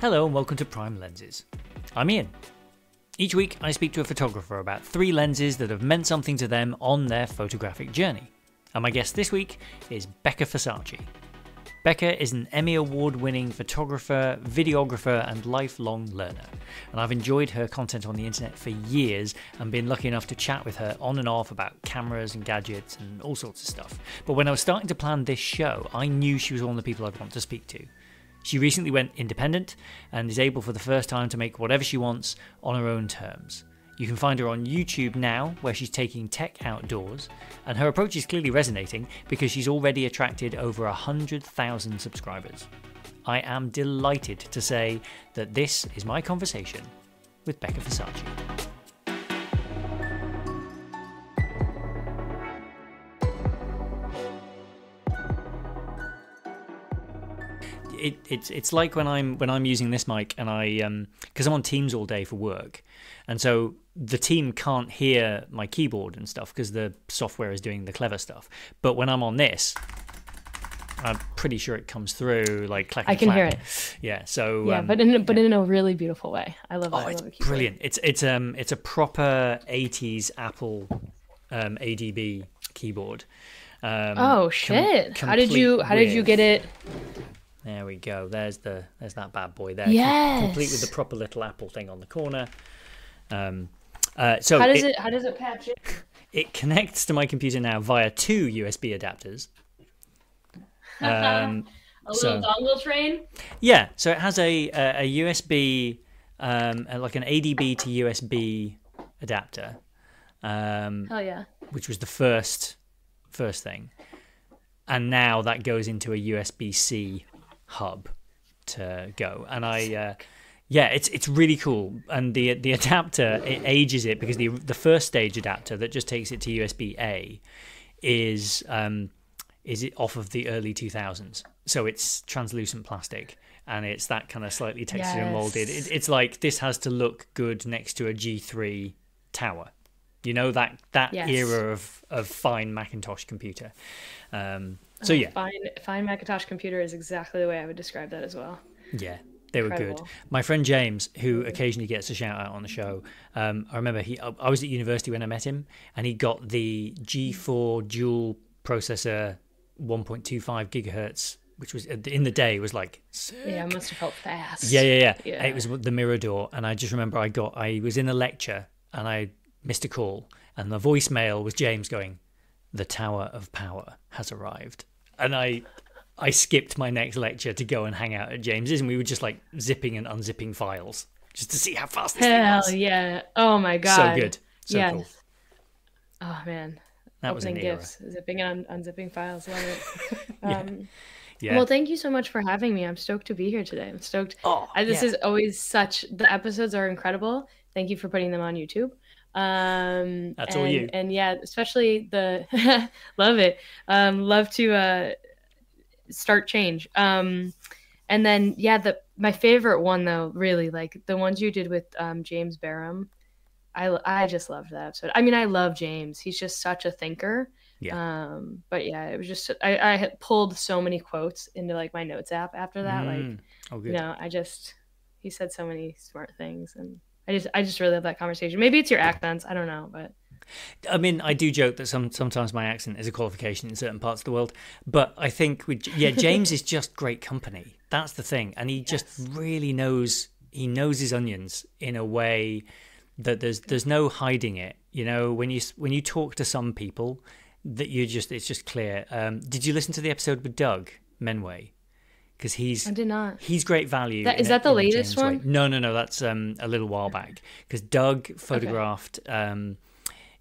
Hello and welcome to Prime Lenses. I'm Ian. Each week I speak to a photographer about three lenses that have meant something to them on their photographic journey. And my guest this week is Becca Farsace. Becca is an Emmy Award winning photographer, videographer, and lifelong learner. And I've enjoyed her content on the internet for years and been lucky enough to chat with her on and off about cameras and gadgets and all sorts of stuff. But when I was starting to plan this show, I knew she was one of the people I'd want to speak to. She recently went independent and is able for the first time to make whatever she wants on her own terms. You can find her on YouTube now, where she's taking tech outdoors, and her approach is clearly resonating because she's already attracted over 100,000 subscribers. I am delighted to say that this is my conversation with Becca Farsace. It, it's it's like when I'm when I'm using this mic and I um because I'm on Teams all day for work, and so the team can't hear my keyboard and stuff because the software is doing the clever stuff. But when I'm on this, I'm pretty sure it comes through like clack. I can clack. hear it. Yeah. So Yeah, um, but in but in a really beautiful way. I love that. oh, I it's love brilliant. It's it's um it's a proper '80s Apple um, ADB keyboard. Um, Oh shit! how did you how did you get it? There we go. There's the there's that bad boy there. Yes. Complete with the proper little Apple thing on the corner. Um, uh, so How does it, it how does it patch it? it connects to my computer now via two USB adapters. Um, A So- little dongle train. yeah, so it has a a, a USB um, like an ADB to USB adapter, um, Hell yeah! which was the first first thing, and now that goes into a USB C hub to go. And I, uh, yeah, it's it's really cool. And the the adapter it ages it because the the first stage adapter that just takes it to USB A is um, is it off of the early 2000s. So it's translucent plastic. And it's that kind of slightly textured and molded. It, it's like this has to look good next to a G3 tower. You know that that Yes. era of, of fine Macintosh computer. Um, so Oh, yeah, fine fine Macintosh computer is exactly the way I would describe that as well. yeah, they were good. My friend James, who occasionally gets a shout out on the show, um, I remember he. I was at university when I met him, and he got the G4 dual processor, 1.25 gigahertz, which was in the day was like Yeah, it must have felt fast. Yeah, yeah, yeah, Yeah. It was the Mirador, and I just remember I got I was in a lecture and I missed a call, and the voicemail was James going, "The Tower of Power has arrived," and I. I skipped my next lecture to go and hang out at James's, and we were just like zipping and unzipping files just to see how fast this thing Hell was. yeah! Oh my god. So good, so yes. cool. Oh man. That Opening gifts, zipping and un- unzipping files. Love it. Yeah. um, Yeah. Well, thank you so much for having me. I'm stoked to be here today. I'm stoked. oh, I, this yeah. is always such. The episodes are incredible. Thank you for putting them on YouTube. Um, That's all and, you. And yeah, especially the love it. Um, love to uh, start change. Um, and then yeah, the my favorite one though, really like the ones you did with um, James Bareham. I I just loved that episode. I mean, I love James. He's just such a thinker. Um, but yeah, it was just I I had pulled so many quotes into like my notes app after that. Like Mm. oh, good. you know, I just he said so many smart things, and I just I just really love that conversation. Maybe it's your accents, I don't know, but I mean, I do joke that some sometimes my accent is a qualification in certain parts of the world, but I think with yeah, James is just great company. That's the thing, and he just really knows he knows his onions in a way that there's there's no hiding it. You know, when you when you talk to some people, that you just it's just clear. Um, did you listen to the episode with Doug Menuez? Because he's I did not. He's great value. That- in is that the in latest one? No, no, no. That's um, a little while back because Doug photographed um,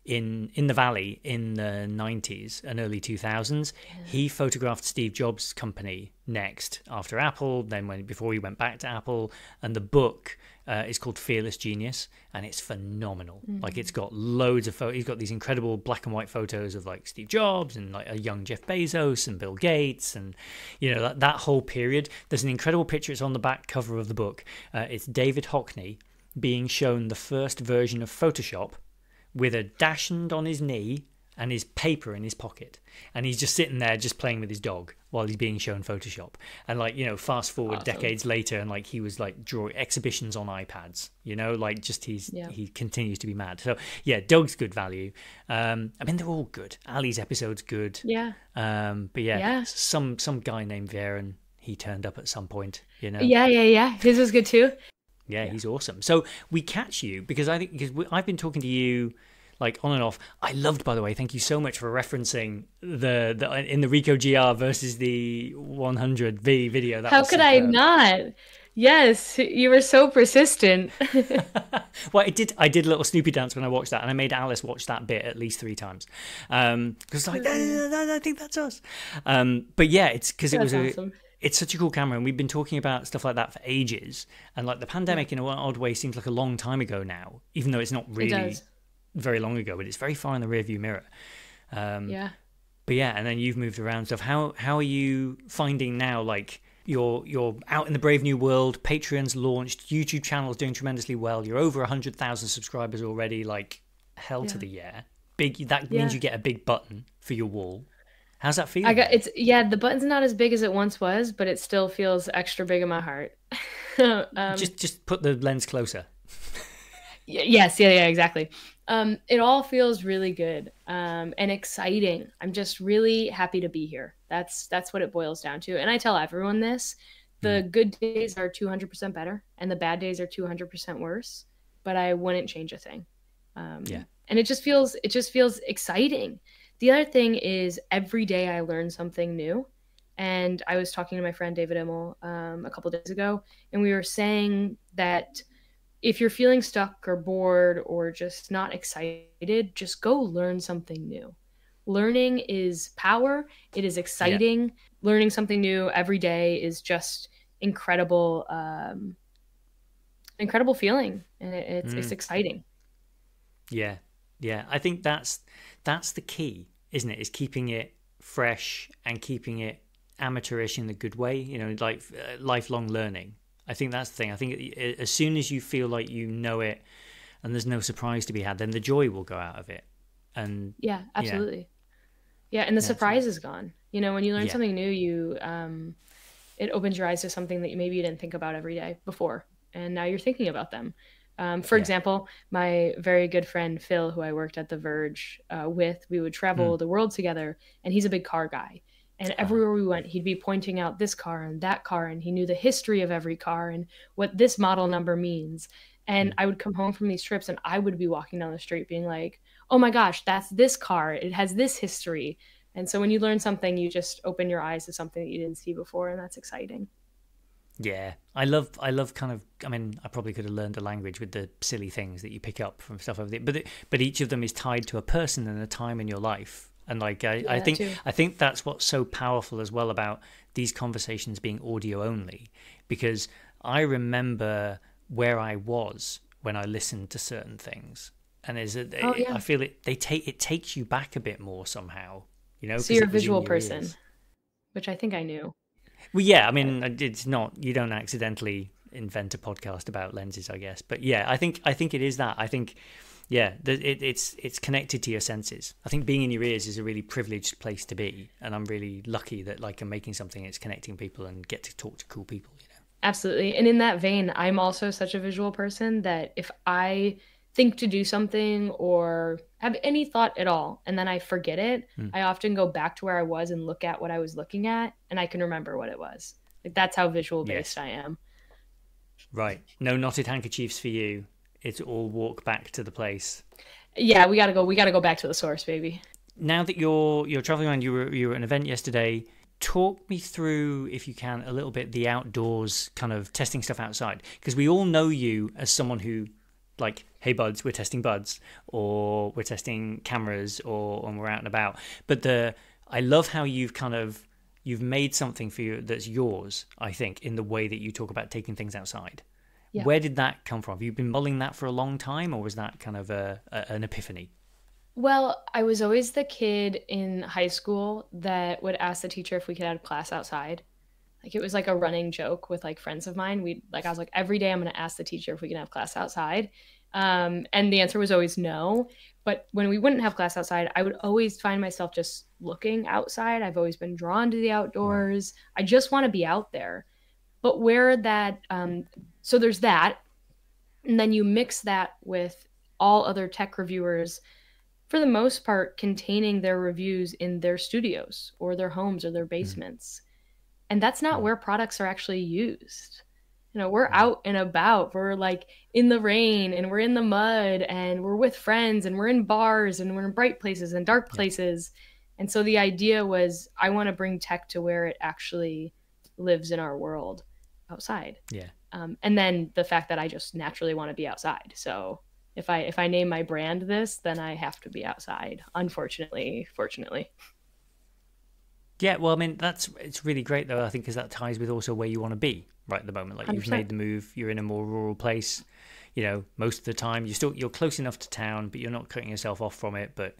in in the Valley in the nineties and early two thousands. He photographed Steve Jobs' company NeXT after Apple. Then when before he went back to Apple, and the book. Uh, is called Fearless Genius, and it's phenomenal. Like it's got loads of photos. He's got these incredible black and white photos of like Steve Jobs and like a young Jeff Bezos and Bill Gates, and you know that, that whole period. There's an incredible picture. It's on the back cover of the book. Uh, it's David Hockney being shown the first version of Photoshop with a dachshund on his knee and his paper in his pocket, and he's just sitting there just playing with his dog while he's being shown Photoshop. And like you know, fast forward Awesome. decades later, and like he was like drawing exhibitions on iPads. You know, like just he's Yeah. he continues to be mad. So yeah, Doug's good value. Um, I mean they're all good. Ali's episode's good. Yeah. Um, but yeah, Yeah. some some guy named Varen, he turned up at some point. You know, Yeah, yeah, yeah. His was good too. Yeah, he's awesome. So we catch you because I think because we, I've been talking to you like on and off. I loved, by the way. Thank you so much for referencing the the in the Ricoh GR versus the 100V video. That How could I not? Yes, you were so persistent. well, I did. I did a little Snoopy dance when I watched that, and I made Alice watch that bit at least three times. Um, because like, no, no, no, no, I think that's us. Um, but yeah, it's because it was a. It's such a cool camera, and we've been talking about stuff like that for ages. And like the pandemic, in a odd way, seems like a long time ago now, even though it's not really does. very long ago, but it's very far in the rearview mirror. Um, Yeah. But yeah, and then you've moved around stuff. How how are you finding now? Like you're you're out in the brave new world. Patreon's launched. YouTube channel's doing tremendously well. You're over hundred thousand subscribers already. Like hell to the yeah. Big. That Yeah. means you get a big button for your wall. How's that feel? I got it's yeah, the button's not as big as it once was, but it still feels extra big in my heart. um, just just put the lens closer. Yes yeah yeah exactly um it all feels really good um and exciting i'm just really happy to be here that's that's what it boils down to and i tell everyone this the good days are 200% better and the bad days are 200% worse but i wouldn't change a thing um Yeah. and it just feels it just feels exciting the other thing is every day i learn something new and i was talking to my friend David Imel um, a couple days ago and we were saying that if you're feeling stuck or bored or just not excited, just go learn something new. Learning is power, it is exciting. Learning something new every day is just incredible um incredible feeling and it, it's it's Mm. exciting. Yeah, yeah. I think that's that's the key, isn't it? Is keeping it fresh and keeping it amateurish in the good way. You know, like uh, lifelong learning. I think that's the thing. I think as soon as you feel like you know it, and there's no surprise to be had, then the joy will go out of it. And Yeah, absolutely. Yeah, and the Yeah, surprise is gone. You know, when you learn Yeah. something new, you um it opens your eyes to something that you maybe you didn't think about every day before, and now you're thinking about them. Um, for Yeah. example, my very good friend Phil, who I worked at The Verge uh, with, we would travel Hmm. the world together, and he's a big car guy. And Uh-huh. everywhere we went, he'd be pointing out this car and that car, and he knew the history of every car and what this model number means. And Hmm. I would come home from these trips, and I would be walking down the street being like, oh my gosh, that's this car. It has this history. And so when you learn something, you just open your eyes to something that you didn't see before, and that's exciting. Yeah, I love I love kind of. I mean, I probably could have learned a language with the silly things that you pick up from stuff over there, but it, but each of them is tied to a person and a time in your life. And like I, I think too. I think that's what's so powerful as well about these conversations being audio only, because I remember where I was when I listened to certain things, and is it, Oh, yeah. I feel it they take it takes you back a bit more somehow, you know. So you're a it was in visual person, which I think I knew. Well, yeah, I mean, uh, it's not you don't accidentally invent a podcast about lenses, I guess. But yeah, I think I think it is that. I think yeah, it, it's it's connected to your senses. I think being in your ears is a really privileged place to be, and I'm really lucky that like I'm making something that's connecting people and get to talk to cool people. You know. Absolutely. And in that vein, I'm also such a visual person that if I think to do something or have any thought at all and then I forget it, Hmm. I often go back to where I was and look at what I was looking at and I can remember what it was. Like that's how visual based Yes. I am. Right. No knotted handkerchiefs for you. It's all walk back to the place. Yeah, we got to go we got to go back to the source, baby. now that you're you're traveling around, you were you were at an event yesterday. Talk me through, if you can, a little bit the outdoors kind of testing stuff outside, because we all know you as someone who, like, hey buds, we're testing buds, or we're testing cameras, or when we're out and about. But the I love how you've kind of you've made something for you that's yours. I think in the way that you talk about taking things outside. Yeah. Where did that come from? Have you been mulling that for a long time, or was that kind of a, a an epiphany? Well, I was always the kid in high school that would ask the teacher if we could have class outside. Like it was like a running joke with like friends of mine. We like I was like every day I'm going to ask the teacher if we can have class outside. Um, and the answer was always no. But when we wouldn't have class outside, I would always find myself just looking outside. I've always been drawn to the outdoors. I just want to be out there. But where that, um, so there's that. And then you mix that with all other tech reviewers, for the most part, containing their reviews in their studios or their homes or their mm. basements. And that's not where products are actually used. You know we're out and about we're like in the rain and we're in the mud and we're with friends and we're in bars and we're in bright places and dark places. And so the idea was i want to bring tech to where it actually lives in our world outside. Yeah. Um, and then the fact that i just naturally want to be outside. So if i if i name my brand this then i have to be outside unfortunately fortunately yeah well i mean that's it's really great though i think because that ties with also where you want to be right at the moment. Like you have made the move, you're in a more rural place. You know, most of the time you're still you're close enough to town, but you're not cutting yourself off from it. But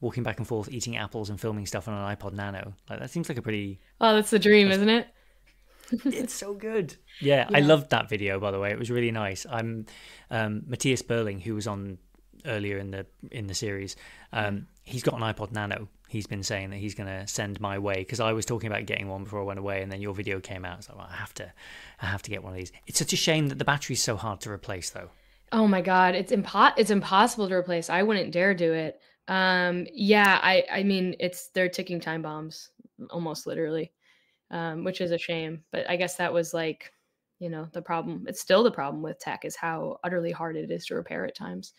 walking back and forth, eating apples and filming stuff on an iPod Nano, like that seems like a pretty. Oh, that's the dream, isn't it? it's so good. Yeah, yeah, I loved that video. By the way, it was really nice. I'm um, Matthias Berling, who was on earlier in the in the series. Um, he's got an iPod Nano, he's been saying that he's going to send my way because I was talking about getting one before I went away, and then your video came out. So well, I have to, I have to get one of these. It's such a shame that the battery's so hard to replace, though. Oh my god, it's impo- it's impossible to replace. I wouldn't dare do it. Um, yeah, I I mean, it's they're ticking time bombs, almost literally, um, which is a shame. But I guess that was like, you know, the problem. It's still the problem with tech is how utterly hard it is to repair at times.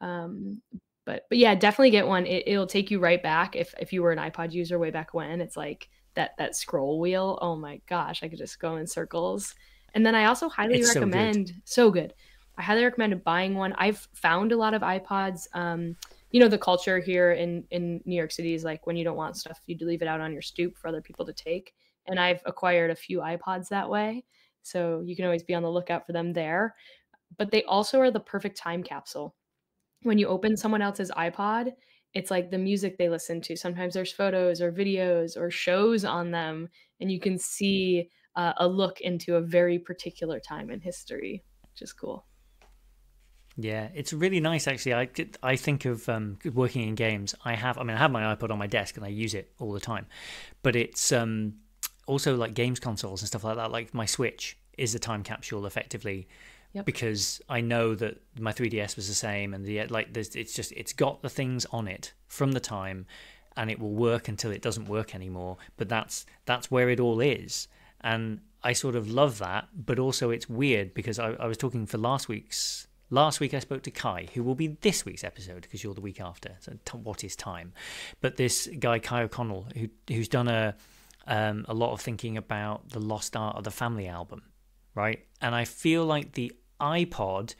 Um, but but yeah, definitely get one. It, it'll take you right back if if you were an iPod user way back when. It's like that that scroll wheel. Oh my gosh, I could just go in circles. And then I also highly it's recommend so good. so good. I highly recommend buying one. I've found a lot of iPods. Um, you know, the culture here in in New York City is like when you don't want stuff, you leave it out on your stoop for other people to take. And I've acquired a few iPods that way, so you can always be on the lookout for them there. But they also are the perfect time capsule when you open someone else's iPod, it's like the music they listen to. Sometimes there's photos or videos or shows on them, and you can see uh, a look into a very particular time in history, which is cool. Yeah, it's really nice actually. I I think of um, working in games. I have I mean I have my iPod on my desk and I use it all the time, but it's um, also like games consoles and stuff like that. Like my Switch is a time capsule effectively Yep. because I know that my 3DS was the same, and the like. it's just it's got the things on it from the time, and it will work until it doesn't work anymore. But that's that's where it all is, and I sort of love that. But also it's weird because I, I was talking for last week's Last week I spoke to Kai, who will be this week's episode because you're the week after. So t- what is time? But this guy Kai O'Connell, who who's done a um, a lot of thinking about the lost art of the family album, right? And I feel like the iPod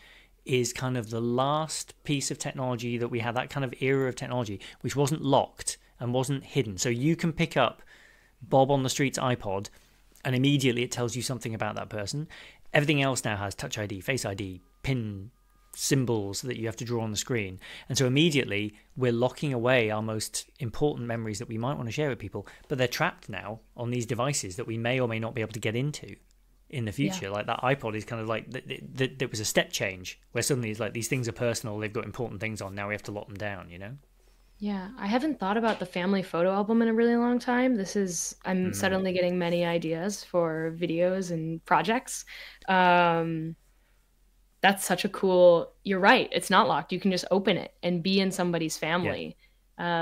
is kind of the last piece of technology that we had, that kind of era of technology, which wasn't locked and wasn't hidden. So you can pick up Bob on the street's iPod and immediately it tells you something about that person. Everything else now has Touch ID, Face ID, PIN symbols that you have to draw on the screen. And so immediately we're locking away our most important memories that we might want to share with people, but they're trapped now on these devices that we may or may not be able to get into in the future. Yeah. Like that iPod is kind of like there was a step change where suddenly it's like these things are personal. They've got important things on. Now we have to lock them down. You know. Yeah, I haven't thought about the family photo album in a really long time. This is I'm mm. suddenly getting many ideas for videos and projects. Um, that's such a cool. You're right. It's not locked. You can just open it and be in somebody's family. Yeah.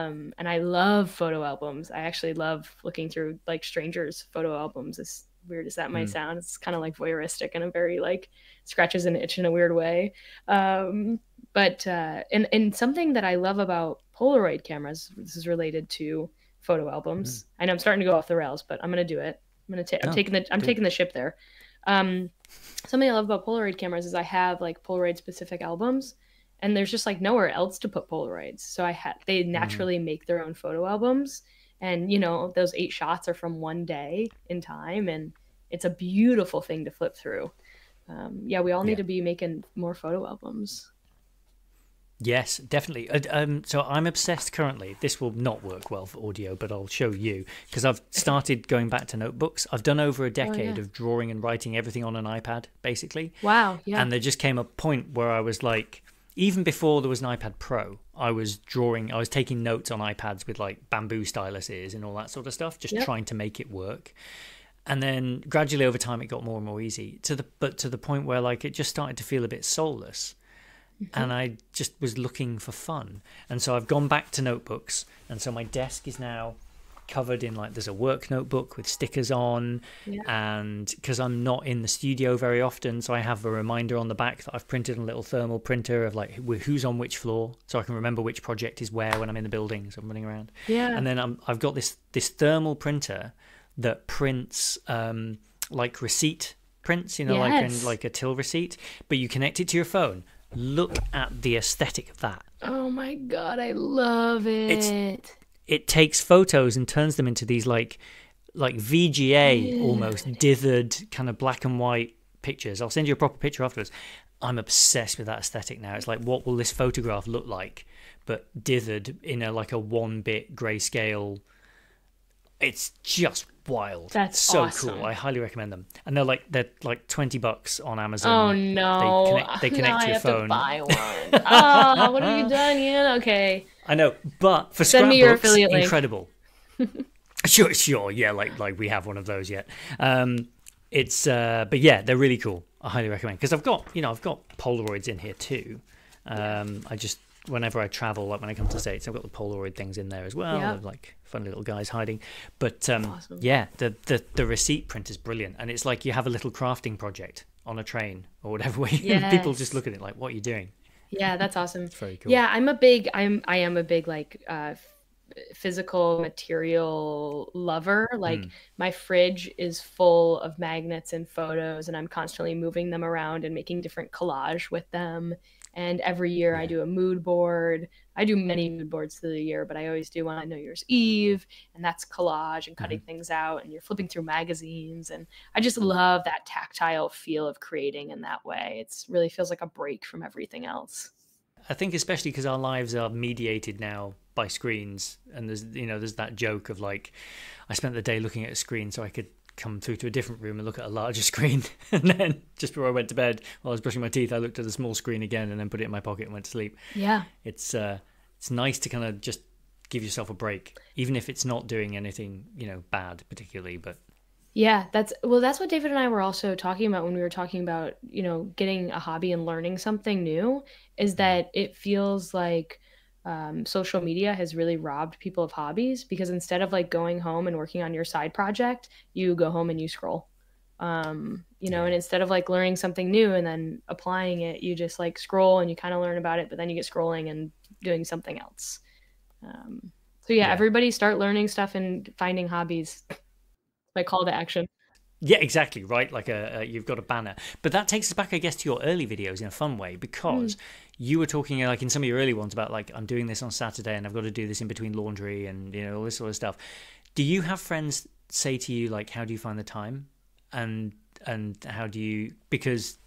Um, and I love photo albums. I actually love looking through like strangers' photo albums. It's weird as that might mm. sound, it's kind of like voyeuristic and a very like scratches an itch in a weird way. Um, but uh, and and something that I love about Polaroid cameras, this is related to photo albums. Mm. I know I'm starting to go off the rails, but I'm gonna do it. I'm gonna take. I'm oh, taking the. I'm taking the ship there. Um, something I love about Polaroid cameras is I have like Polaroid specific albums, and there's just like nowhere else to put Polaroids. So I had they hmm. naturally mm. make their own photo albums, and you know those eight shots are from one day in time and it's a beautiful thing to flip through um, yeah we all need yeah. to be making more photo albums Yes, definitely. Uh, um, so I'm obsessed currently. This will not work well for audio, but I'll show you because I've started going back to notebooks. I've done over a decade oh, yeah. of drawing and writing everything on an iPad, basically. Wow. Yeah. And there just came a point where I was like, even before there was an iPad Pro, I was drawing, I was taking notes on iPads with like bamboo styluses and all that sort of stuff, just Yep. trying to make it work. And then gradually over time, it got more and more easy to the, but to the point where like it just started to feel a bit soulless. Mm-hmm. And I just was looking for fun. And so I've gone back to notebooks. And so my desk is now covered in like there's a work notebook with stickers on Yeah. and because i'm not in the studio very often so i have a reminder on the back that i've printed on a little thermal printer of like who's on which floor so i can remember which project is where when i'm in the building so i'm running around Yeah. and then I'm, i've got this this thermal printer that prints um like receipt prints you know like Yes. an, like a till receipt but you connect it to your phone look at the aesthetic of that oh my god, I love it. It's- it takes photos and turns them into these like like VGA almost dithered kind of black and white pictures. I'll send you a proper picture afterwards. I'm obsessed with that aesthetic now. It's like what will this photograph look like, but dithered in a like a one bit grayscale. It's just wild. That's so awesome. cool. I highly recommend them. And they're like they're like twenty bucks on Amazon. Oh no! connect- they connect to I your have phone. To buy one. oh, what have you done, Ian? Okay. I know, but for Send me your scrapbooks, affiliate link. incredible. sure, sure, yeah, like like we have one of those yet. Um, it's uh, but yeah, they're really cool. I highly recommend because I've got you know I've got Polaroids in here too. Um, I just whenever I travel, like when I come to the states, I've got the Polaroid things in there as well. Yeah. Like fun little guys hiding. But um, Awesome. yeah, the, the the receipt print is brilliant, and it's like you have a little crafting project on a train or whatever way. and People just look at it like, "What are you doing?" Yeah, that's awesome. very cool. Yeah, I'm a big I'm I am a big like uh physical material lover. Like Mm. my fridge is full of magnets and photos and I'm constantly moving them around and making different collage with them. And every year I do a mood board. I do many mood boards through the year, but I always do one on New Year's Eve, and that's collage and cutting mm-hmm. things out, and you're flipping through magazines, and I just love that tactile feel of creating in that way. It's really feels like a break from everything else. I think especially because our lives are mediated now by screens, and there's you know there's that joke of like, I spent the day looking at a screen so I could come through to a different room and look at a larger screen, and then just before I went to bed, while I was brushing my teeth, I looked at the small screen again, and then put it in my pocket and went to sleep. Yeah. It's uh, it's nice to kind of just give yourself a break, even if it's not doing anything you know bad particularly, but Yeah, that's well, that's what David and I were also talking about when we were talking about, you know, getting a hobby and learning something new, is that it feels like um, social media has really robbed people of hobbies because instead of like going home and working on your side project, you go home and you scroll. Um, you know, and instead of like learning something new and then applying it, you just like scroll and you kind of learn about it, but then you get scrolling and doing something else. Um, so yeah, Yeah. everybody start learning stuff and finding hobbies. My call to action. Yeah, exactly right. Like a, a you've got a banner, but that takes us back, I guess, to your early videos in a fun way because hmm. you were talking like in some of your early ones about like I'm doing this on Saturday and I've got to do this in between laundry and you know all this sort of stuff. Do you have friends say to you like, how do you find the time, and and how do you because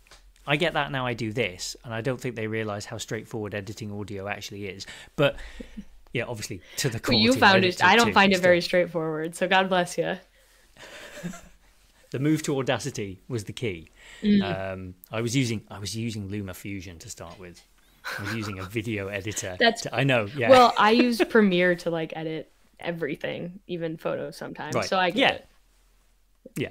I get that now I do this and I don't think they realize how straightforward editing audio actually is, but. Yeah, obviously to the Well, you found it. I don't find it very straightforward. So God bless you. The move to Audacity was the key. Mm. Um, I was using I was using Luma Fusion to start with. I was using a video editor. That's- to- I know. Yeah. Well, I use Premiere to like edit everything, even photos sometimes. right. So I get yeah. it. Yeah.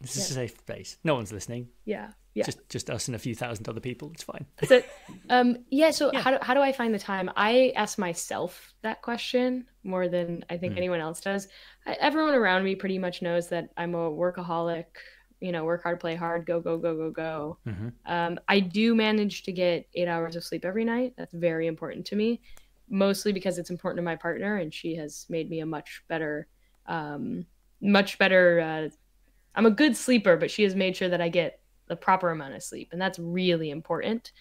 Yeah. This is a safe space. No one's listening. Yeah. Yeah. Just just us and a few thousand other people. It's fine. It. Um, yeah. So Yeah. how do how do I find the time? I ask myself that question more than I think Hmm. anyone else does. I, everyone around me pretty much knows that I'm a workaholic. You know, work hard, play hard, go go go go go. hmm Um, I do manage to get eight hours of sleep every night. That's very important to me, mostly because it's important to my partner, and she has made me a much better, um, much better. Uh, I'm a good sleeper, but she has made sure that I get the proper amount of sleep, and that's really important.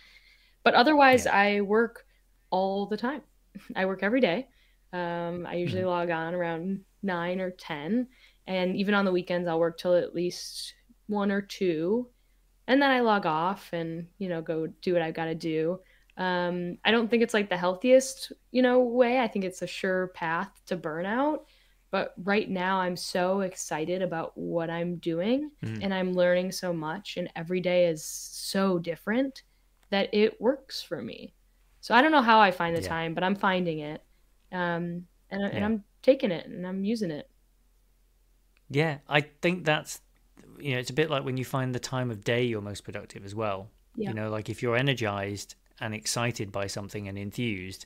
But otherwise, I work all the time. I work every day. Um, I usually log on around nine or ten, and even on the weekends, I'll work till at least one or two and then I log off and you know go do what I've got to do. Um, I don't think it's like the healthiest you know way. I think it's a sure path to burnout. But right now, I'm so excited about what I'm doing, Mhm. and I'm learning so much, and every day is so different that it works for me. So I don't know how I find the Yeah. time, but I'm finding it. Um, and, I- and Yeah. I'm taking it and I'm using it. Yeah, I think that's you know, it's a bit like when you find the time of day you're most productive as well. Yeah. You know, like if you're energized and excited by something and enthused,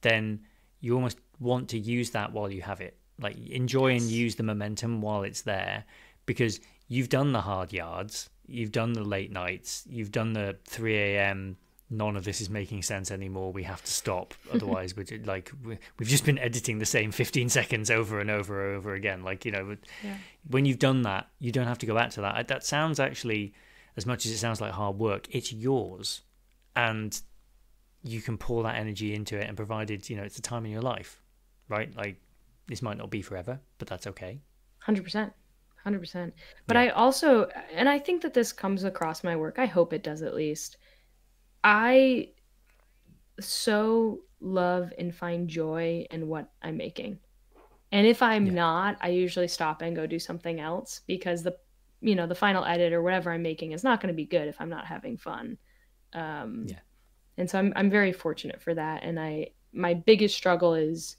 then you almost want to use that while you have it. Like enjoy and use the momentum while it's there because you've done the hard yards, you've done the late nights, you've done the 3 a.m. None of this is making sense anymore. We have to stop, otherwise, we're like we- we've just been editing the same 15 seconds over and over and over again. Like you know, Yeah. when you've done that, you don't have to go back to that. That sounds actually, as much as it sounds like hard work, it's yours, and you can pour that energy into it. And provided you know it's a time in your life, right? Like this might not be forever, but that's okay. Hundred percent, hundred percent. But Yeah. I also, and I think that this comes across my work. I hope it does at least. I so love and find joy in what I'm making, and if I'm Yeah. not, I usually stop and go do something else because the, you know, the final edit or whatever I'm making is not going to be good if I'm not having fun. Um, Yeah. And so I'm I'm very fortunate for that, and I my biggest struggle is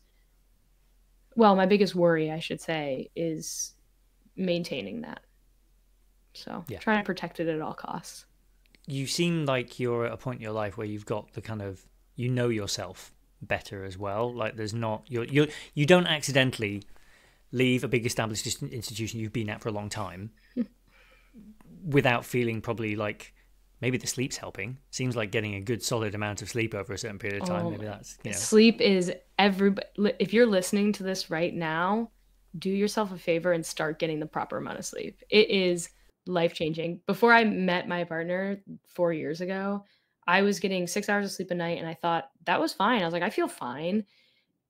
well, my biggest worry, I should say, is maintaining that. So Yeah. trying to protect it at all costs. You seem like you're at a point in your life where you've got the kind of you know yourself better as well. Like there's not you're you you don't accidentally leave a big established institution you've been at for a long time without feeling probably like maybe the sleep's helping. Seems like getting a good solid amount of sleep over a certain period of time. Oh maybe that's you know Sleep is every. If you're listening to this right now, do yourself a favor and start getting the proper amount of sleep. It is life changing. Before I met my partner four years ago, I was getting six hours of sleep a night, and I thought that was fine. I was like, I feel fine.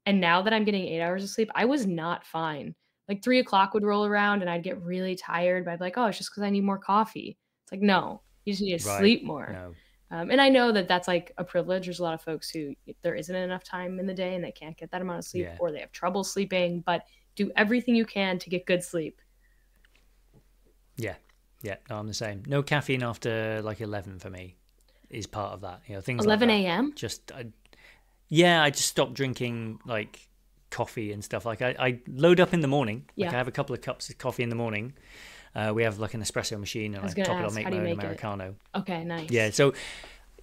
And now that I'm getting eight hours of sleep, I was not fine. Like three o'clock would roll around, and I'd get really tired. But I'd be like, oh, it's just because I need more coffee. It's like no, you just need to Right. sleep more. no. Um, and I know that that's like a privilege. There's a lot of folks who there isn't enough time in the day and they can't get that amount of sleep Yeah. or they have trouble sleeping, but do everything you can to get good sleep. Yeah, yeah, no, I'm the same. No caffeine after like eleven for me is part of that. You know, things 11 like a.m. Just, I, yeah, I just stopped drinking like coffee and stuff. Like I, I load up in the morning. Like Yeah. I have a couple of cups of coffee in the morning. Uh, we have like an espresso machine, and I gonna top it. I'll make my own make it? americano. Okay, nice. Yeah, so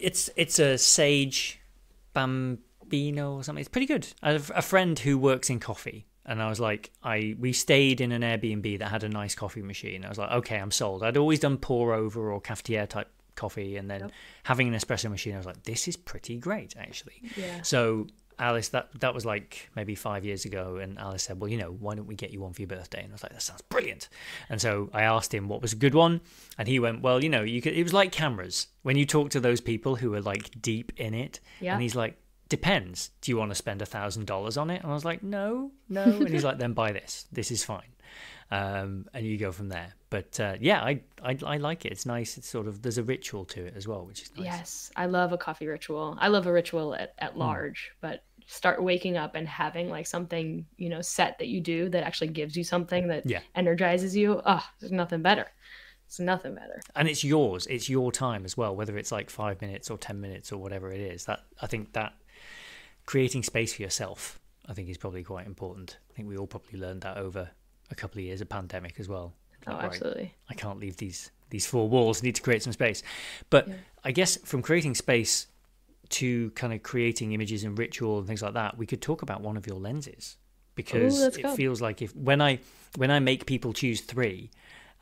it's it's a sage bambino or something. It's pretty good. I have a friend who works in coffee, and I was like, I we stayed in an Airbnb that had a nice coffee machine. I was like, okay, I'm sold. I'd always done pour over or cafetiere type coffee, and then Yep. having an espresso machine, I was like, this is pretty great actually. Yeah. So Alice, that that was like maybe five years ago, and Alice said, "Well, you know, why don't we get you one for your birthday?" And I was like, "That sounds brilliant." And so I asked him what was a good one, and he went, "Well, you know, you could." It was like cameras when you talk to those people who are like deep in it, Yeah. and he's like, "Depends. Do you want to spend a thousand dollars on it?" And I was like, "No, no." And he's like, "Then buy this. This is fine." Um, and you go from there. But uh, yeah, I, I I like it. It's nice. It's sort of there's a ritual to it as well, which is nice. Yes. I love a coffee ritual. I love a ritual at, Hmm. at large, but start waking up and having like something, you know, set that you do that actually gives you something that Yeah. energizes you. Oh, there's nothing better. It's nothing better. and it's yours it's your time as well whether it's like five minutes or ten minutes or whatever it is that i think that creating space for yourself i think is probably quite important i think we all probably learned that over a couple of years of pandemic as well Oh, Like, right, absolutely. i can't leave these these four walls need to create some space but Yeah. i guess from creating space to kind of creating images and ritual and things like that we could talk about one of your lenses because let's it go. feels like if when i when i make people choose three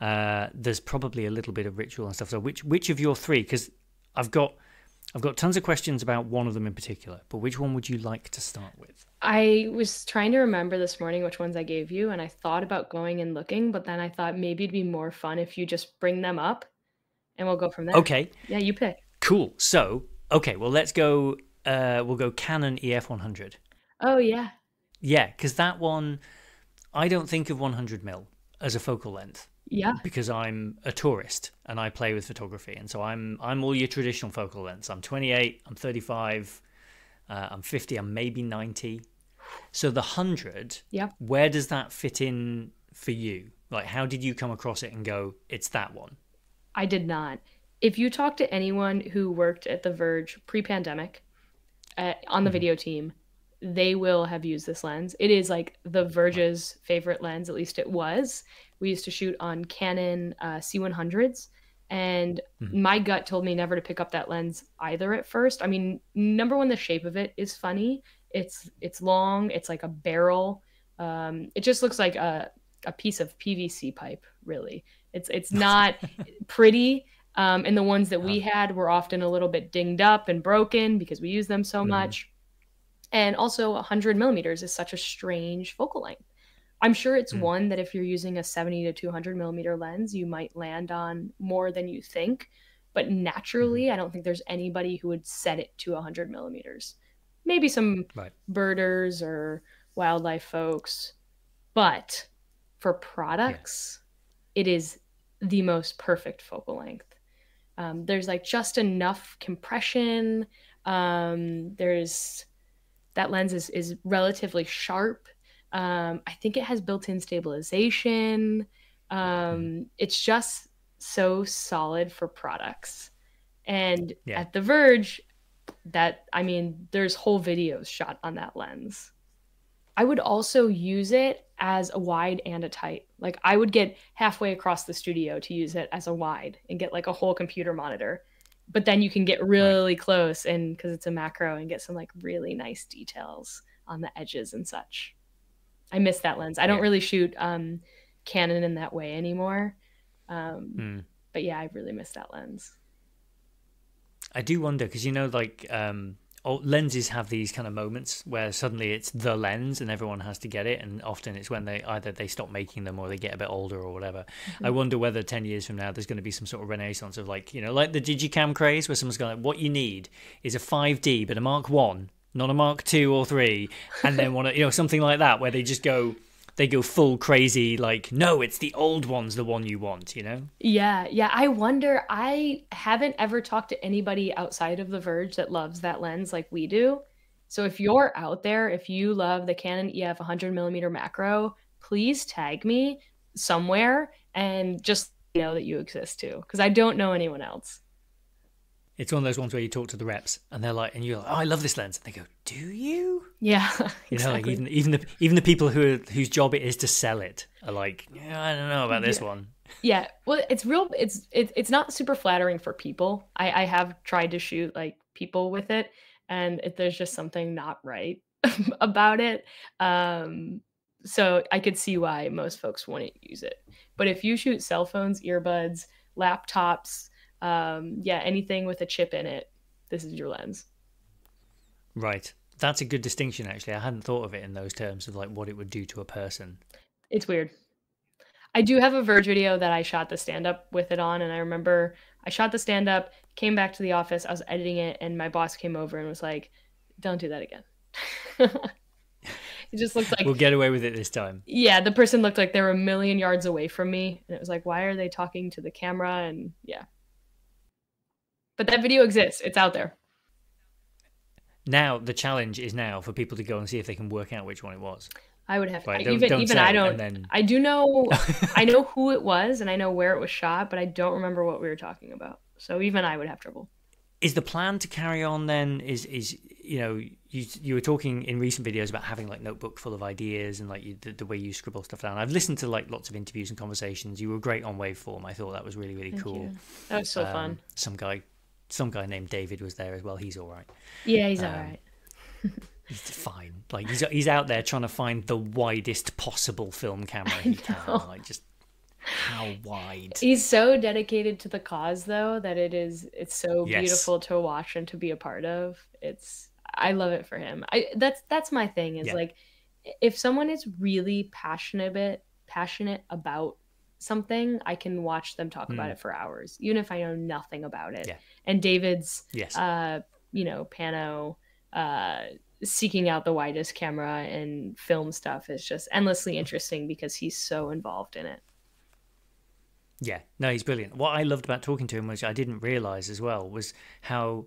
uh, there's probably a little bit of ritual and stuff. So which which of your three? Because I've got I've got tons of questions about one of them in particular. But which one would you like to start with? I was trying to remember this morning which ones I gave you, and I thought about going and looking, but then I thought maybe it'd be more fun if you just bring them up and we'll go from there. Okay, Yeah, you pick. cool. So okay, well let's go. Uh, we'll go Canon EF 100. Oh, yeah. Yeah, because that one, I don't think of 100 mil as a focal length. Yeah. because I'm a tourist and I play with photography, and so I'm I'm all your traditional focal lengths. I'm 28, I'm 35, uh, I'm 50, I'm maybe 90. So the hundred, Yeah. where does that fit in for you? Like, how did you come across it and go, it's that one? I did not. if you talk to anyone who worked at The Verge pre-pandemic uh, on the Mhm. video team, they will have used this lens. It is like The Verge's favorite lens, at least it was. We used to shoot on Canon uh, C100s, and Mhm. my gut told me never to pick up that lens either at first. I mean, number one, the shape of it is funny. It's it's long. It's like a barrel. Um, it just looks like a a piece of PVC pipe, really. It's it's not pretty. Um, and the ones that we had were often a little bit dinged up and broken because we use them so Mhm. much. And also, 100 millimeters is such a strange focal length. I'm sure it's Mm. one that if you're using a 70 to 200 millimeter lens, you might land on more than you think. But naturally, I don't think there's anybody who would set it to 100 millimeters. Maybe some Right. birders or wildlife folks. But for products, it is the most perfect focal length. Um, there's like just enough compression. Um, there's that lens is, is relatively sharp. Um, I think it has built-in stabilization. Um, it's just so solid for products. And Yeah. at The Verge, that I mean, there's whole videos shot on that lens. I would also use it as a wide and a tight. Like I would get halfway across the studio to use it as a wide and get like a whole computer monitor. But then you can get really close and because it's a macro and get some like really nice details on the edges and such. I miss that lens. I don't Yeah. really shoot um, Canon in that way anymore. Um, Mm. But yeah, I really miss that lens. I do wonder because you know, like um, lenses have these kind of moments where suddenly it's the lens and everyone has to get it, and often it's when they either they stop making them or they get a bit older or whatever. I wonder whether ten years from now there's going to be some sort of renaissance of like you know, like the Digicam craze where someone's going, like, "What you need is a 5D, but a Mark One, not a Mark Two or Three, and then one, you know, something like that where they just go." They go full crazy, like, no, it's the old one's the one you want, you know? Yeah, yeah. I wonder. I haven't ever talked to anybody outside of The Verge that loves that lens like we do. So if you're out there, if you love the Canon EF 100 millimeter macro, please tag me somewhere and just know that you exist too, because I don't know anyone else. It's one of those ones where you talk to the reps and they're like, and you're like, oh, I love this lens. And they go, do you? Yeah, You know, like exactly. even even the even the people who are, whose job it is to sell it are like, yeah, I don't know about this Yeah. one. Yeah, well, it's real. It's it, it's not super flattering for people. I I have tried to shoot like people with it, and it, there's just something not right about it. Um, so I could see why most folks wouldn't use it. But if you shoot cell phones, earbuds, laptops, um, yeah, anything with a chip in it, this is your lens. Right. That's a good distinction, actually. I hadn't thought of it in those terms of like what it would do to a person. It's weird. I do have a Verge video that I shot the stand up with it on, and I remember I shot the stand up, came back to the office, I was editing it, and my boss came over and was like, "Don't do that again." it just looked like, we'll get away with it this time. yeah, the person looked like they were a million yards away from me, and it was like, why are they talking to the camera? And yeah, but that video exists; it's out there. Now the challenge is now for people to go and see if they can work out which one it was. I would have Right? Don't, even don't even I don't. Then I do know I know who it was and I know where it was shot, but I don't remember what we were talking about. So even I would have trouble. is the plan to carry on then is is you know you you were talking in recent videos about having like notebook full of ideas and like you, the, the way you scribble stuff down i've listened to like lots of interviews and conversations you were great on waveform i thought that was really really Thank cool you. That was so Um, fun. some guy some guy named david was there as well he's all right Yeah, he's um, all right. he's fine like he's, he's out there trying to find the widest possible film camera he can like just how wide He's so dedicated to the cause though that it is it's so Yes. beautiful to watch and to be a part of. It's I love it for him. I that's that's my thing is Yeah. like if someone is really passionate passionate about something, I can watch them talk about Mm. it for hours, even if I know nothing about it. Yeah. And David's yes uh, you know, Pano, uh, seeking out the widest camera and film stuff is just endlessly interesting because he's so involved in it. Yeah, no, he's brilliant. What I loved about talking to him, which I didn't realize as well, was how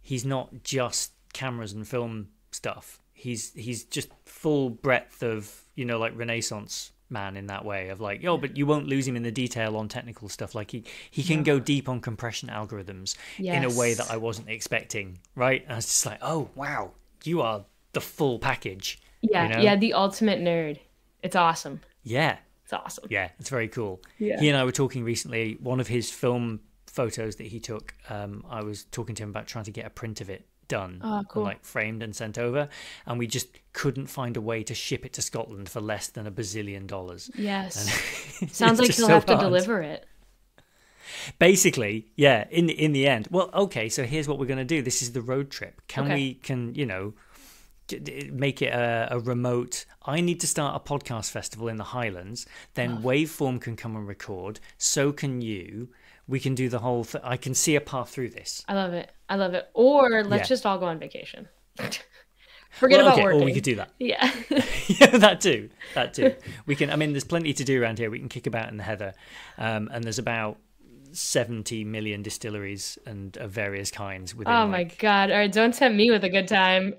he's not just cameras and film stuff. He's he's just full breadth of you know like Renaissance man in that way of like, oh, but you won't lose him in the detail on technical stuff. Like he he can go deep on compression algorithms in a way that I wasn't expecting. Right? And I was just like, oh wow, you are the full package. Yeah, you know? yeah, the ultimate nerd. It's awesome. Yeah, It's awesome. yeah, it's very cool. Yeah. He and I were talking recently. One of his film photos that he took, um, I was talking to him about trying to get a print of it done, Oh, and, like framed and sent over, and we just couldn't find a way to ship it to Scotland for less than a bazillion dollars. Yes. Sounds like he'll so have to deliver it. Basically, yeah. In the in the end, well, okay. So here's what we're going to do. This is the road trip. Can Okay. we? Can you know? Make it a, a remote. I need to start a podcast festival in the Highlands. Then ah. Waveform can come and record. So can you. We can do the whole. Th- I can see a path through this. I love it. I love it. Or let's Yeah. just all go on vacation. Forget Well, about okay, working. Or we could do that. Yeah. yeah, that too. That too. We can. I mean, there's plenty to do around here. We can kick about in the heather, um, and there's about seventy million distilleries and of various kinds within. oh my like, god. All right, don't tempt me with a good time.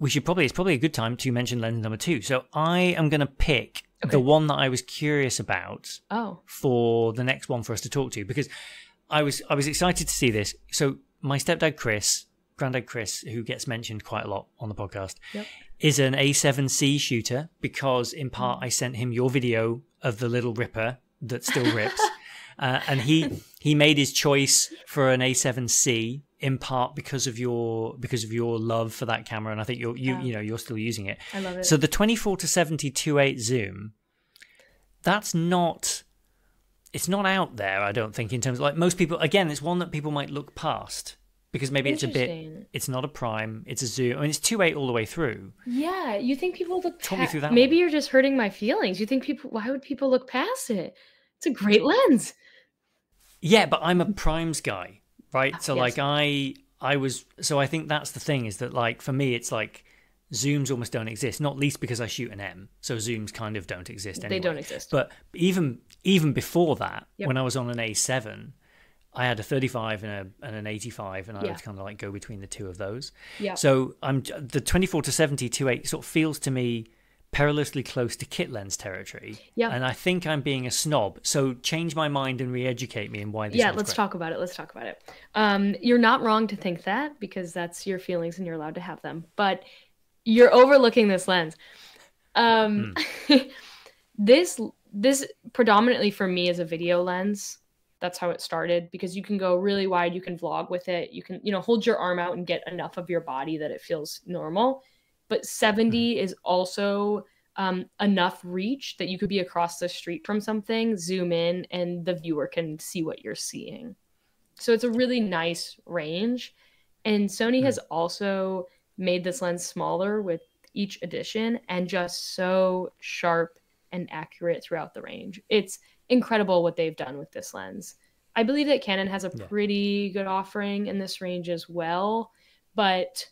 We should probably it's probably a good time to mention lens number two. So I am going to pick Okay. the one that I was curious about Oh. for the next one for us to talk to because I was I was excited to see this. So my stepdad Chris, granddad Chris, who gets mentioned quite a lot on the podcast, Yep. is an A7C shooter because in part I sent him your video of the little ripper that still rips. Uh, and he he made his choice for an A7C in part because of your because of your love for that camera, and I think you're you Yeah. you know you're still using it. I love it. So the 24 to 70 2.8 zoom, that's not it's not out there. I don't think in terms of like most people. Again, it's one that people might look past because maybe it's a bit. It's not a prime. It's a zoom. I mean, it's 2.8 all the way through. Yeah, you think people look Talk me through that Maybe one. you're just hurting my feelings. You think people why would people look past it? It's a great lens. Yeah, but I'm a primes guy, right? Ah, so Yes. like I I was so I think that's the thing is that like for me it's like zooms almost don't exist, not least because I shoot an M. So zooms kind of don't exist anyway. They don't exist. But even even before that, Yep. when I was on an A7, I had a 35 and, a, and an 85, and I Yeah. would kind of like go between the two of those. Yeah. So I'm the 24 to 70 2.8 sort of feels to me perilously close to kit lens territory. Yeah. And I think I'm being a snob. So change my mind and re-educate me in why this. yeah, let's great. talk about it. Let's talk about it. Um, you're not wrong to think that because that's your feelings and you're allowed to have them. But you're overlooking this lens. Um, Hmm. this this predominantly for me is a video lens. That's how it started because you can go really wide. You can vlog with it. You can you know hold your arm out and get enough of your body that it feels normal. But 70 is also um, enough reach that you could be across the street from something, zoom in, and the viewer can see what you're seeing. So it's a really nice range. And Sony has also made this lens smaller with each edition and just so sharp and accurate throughout the range. It's incredible what they've done with this lens. I believe that Canon has a Yeah. pretty good offering in this range as well, but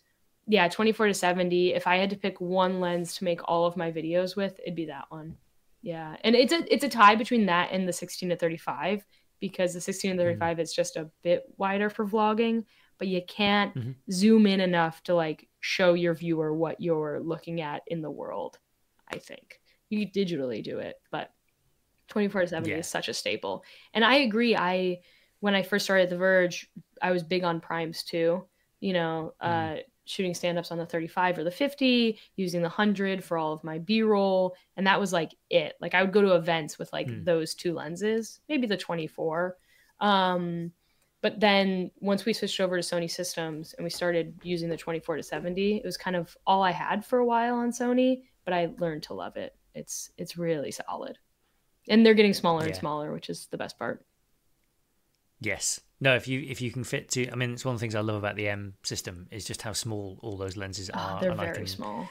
yeah, 24 to 70, if I had to pick one lens to make all of my videos with, it'd be that one. Yeah. And it's a it's a tie between that and the 16 to 35 because the 16 to 35 is just a bit wider for vlogging, but you can't Mhm. zoom in enough to like show your viewer what you're looking at in the world, I think. You digitally do it, but 24 to 70 Yeah. is such a staple. And I agree. I when I first started The Verge, I was big on primes too. You know, uh, shooting stand-ups on the 35 or the 50, using the 100 for all of my B-roll, and that was like it. Like I would go to events with like Mm. those two lenses, maybe the 24. Um, but then once we switched over to Sony systems and we started using the 24 to 70, it was kind of all I had for a while on Sony, but I learned to love it. It's it's really solid. And they're getting smaller and smaller, which is the best part. Yes. No, if you if you can fit to, I mean, it's one of the things I love about the M system is just how small all those lenses Ah, are. they're and very can- small.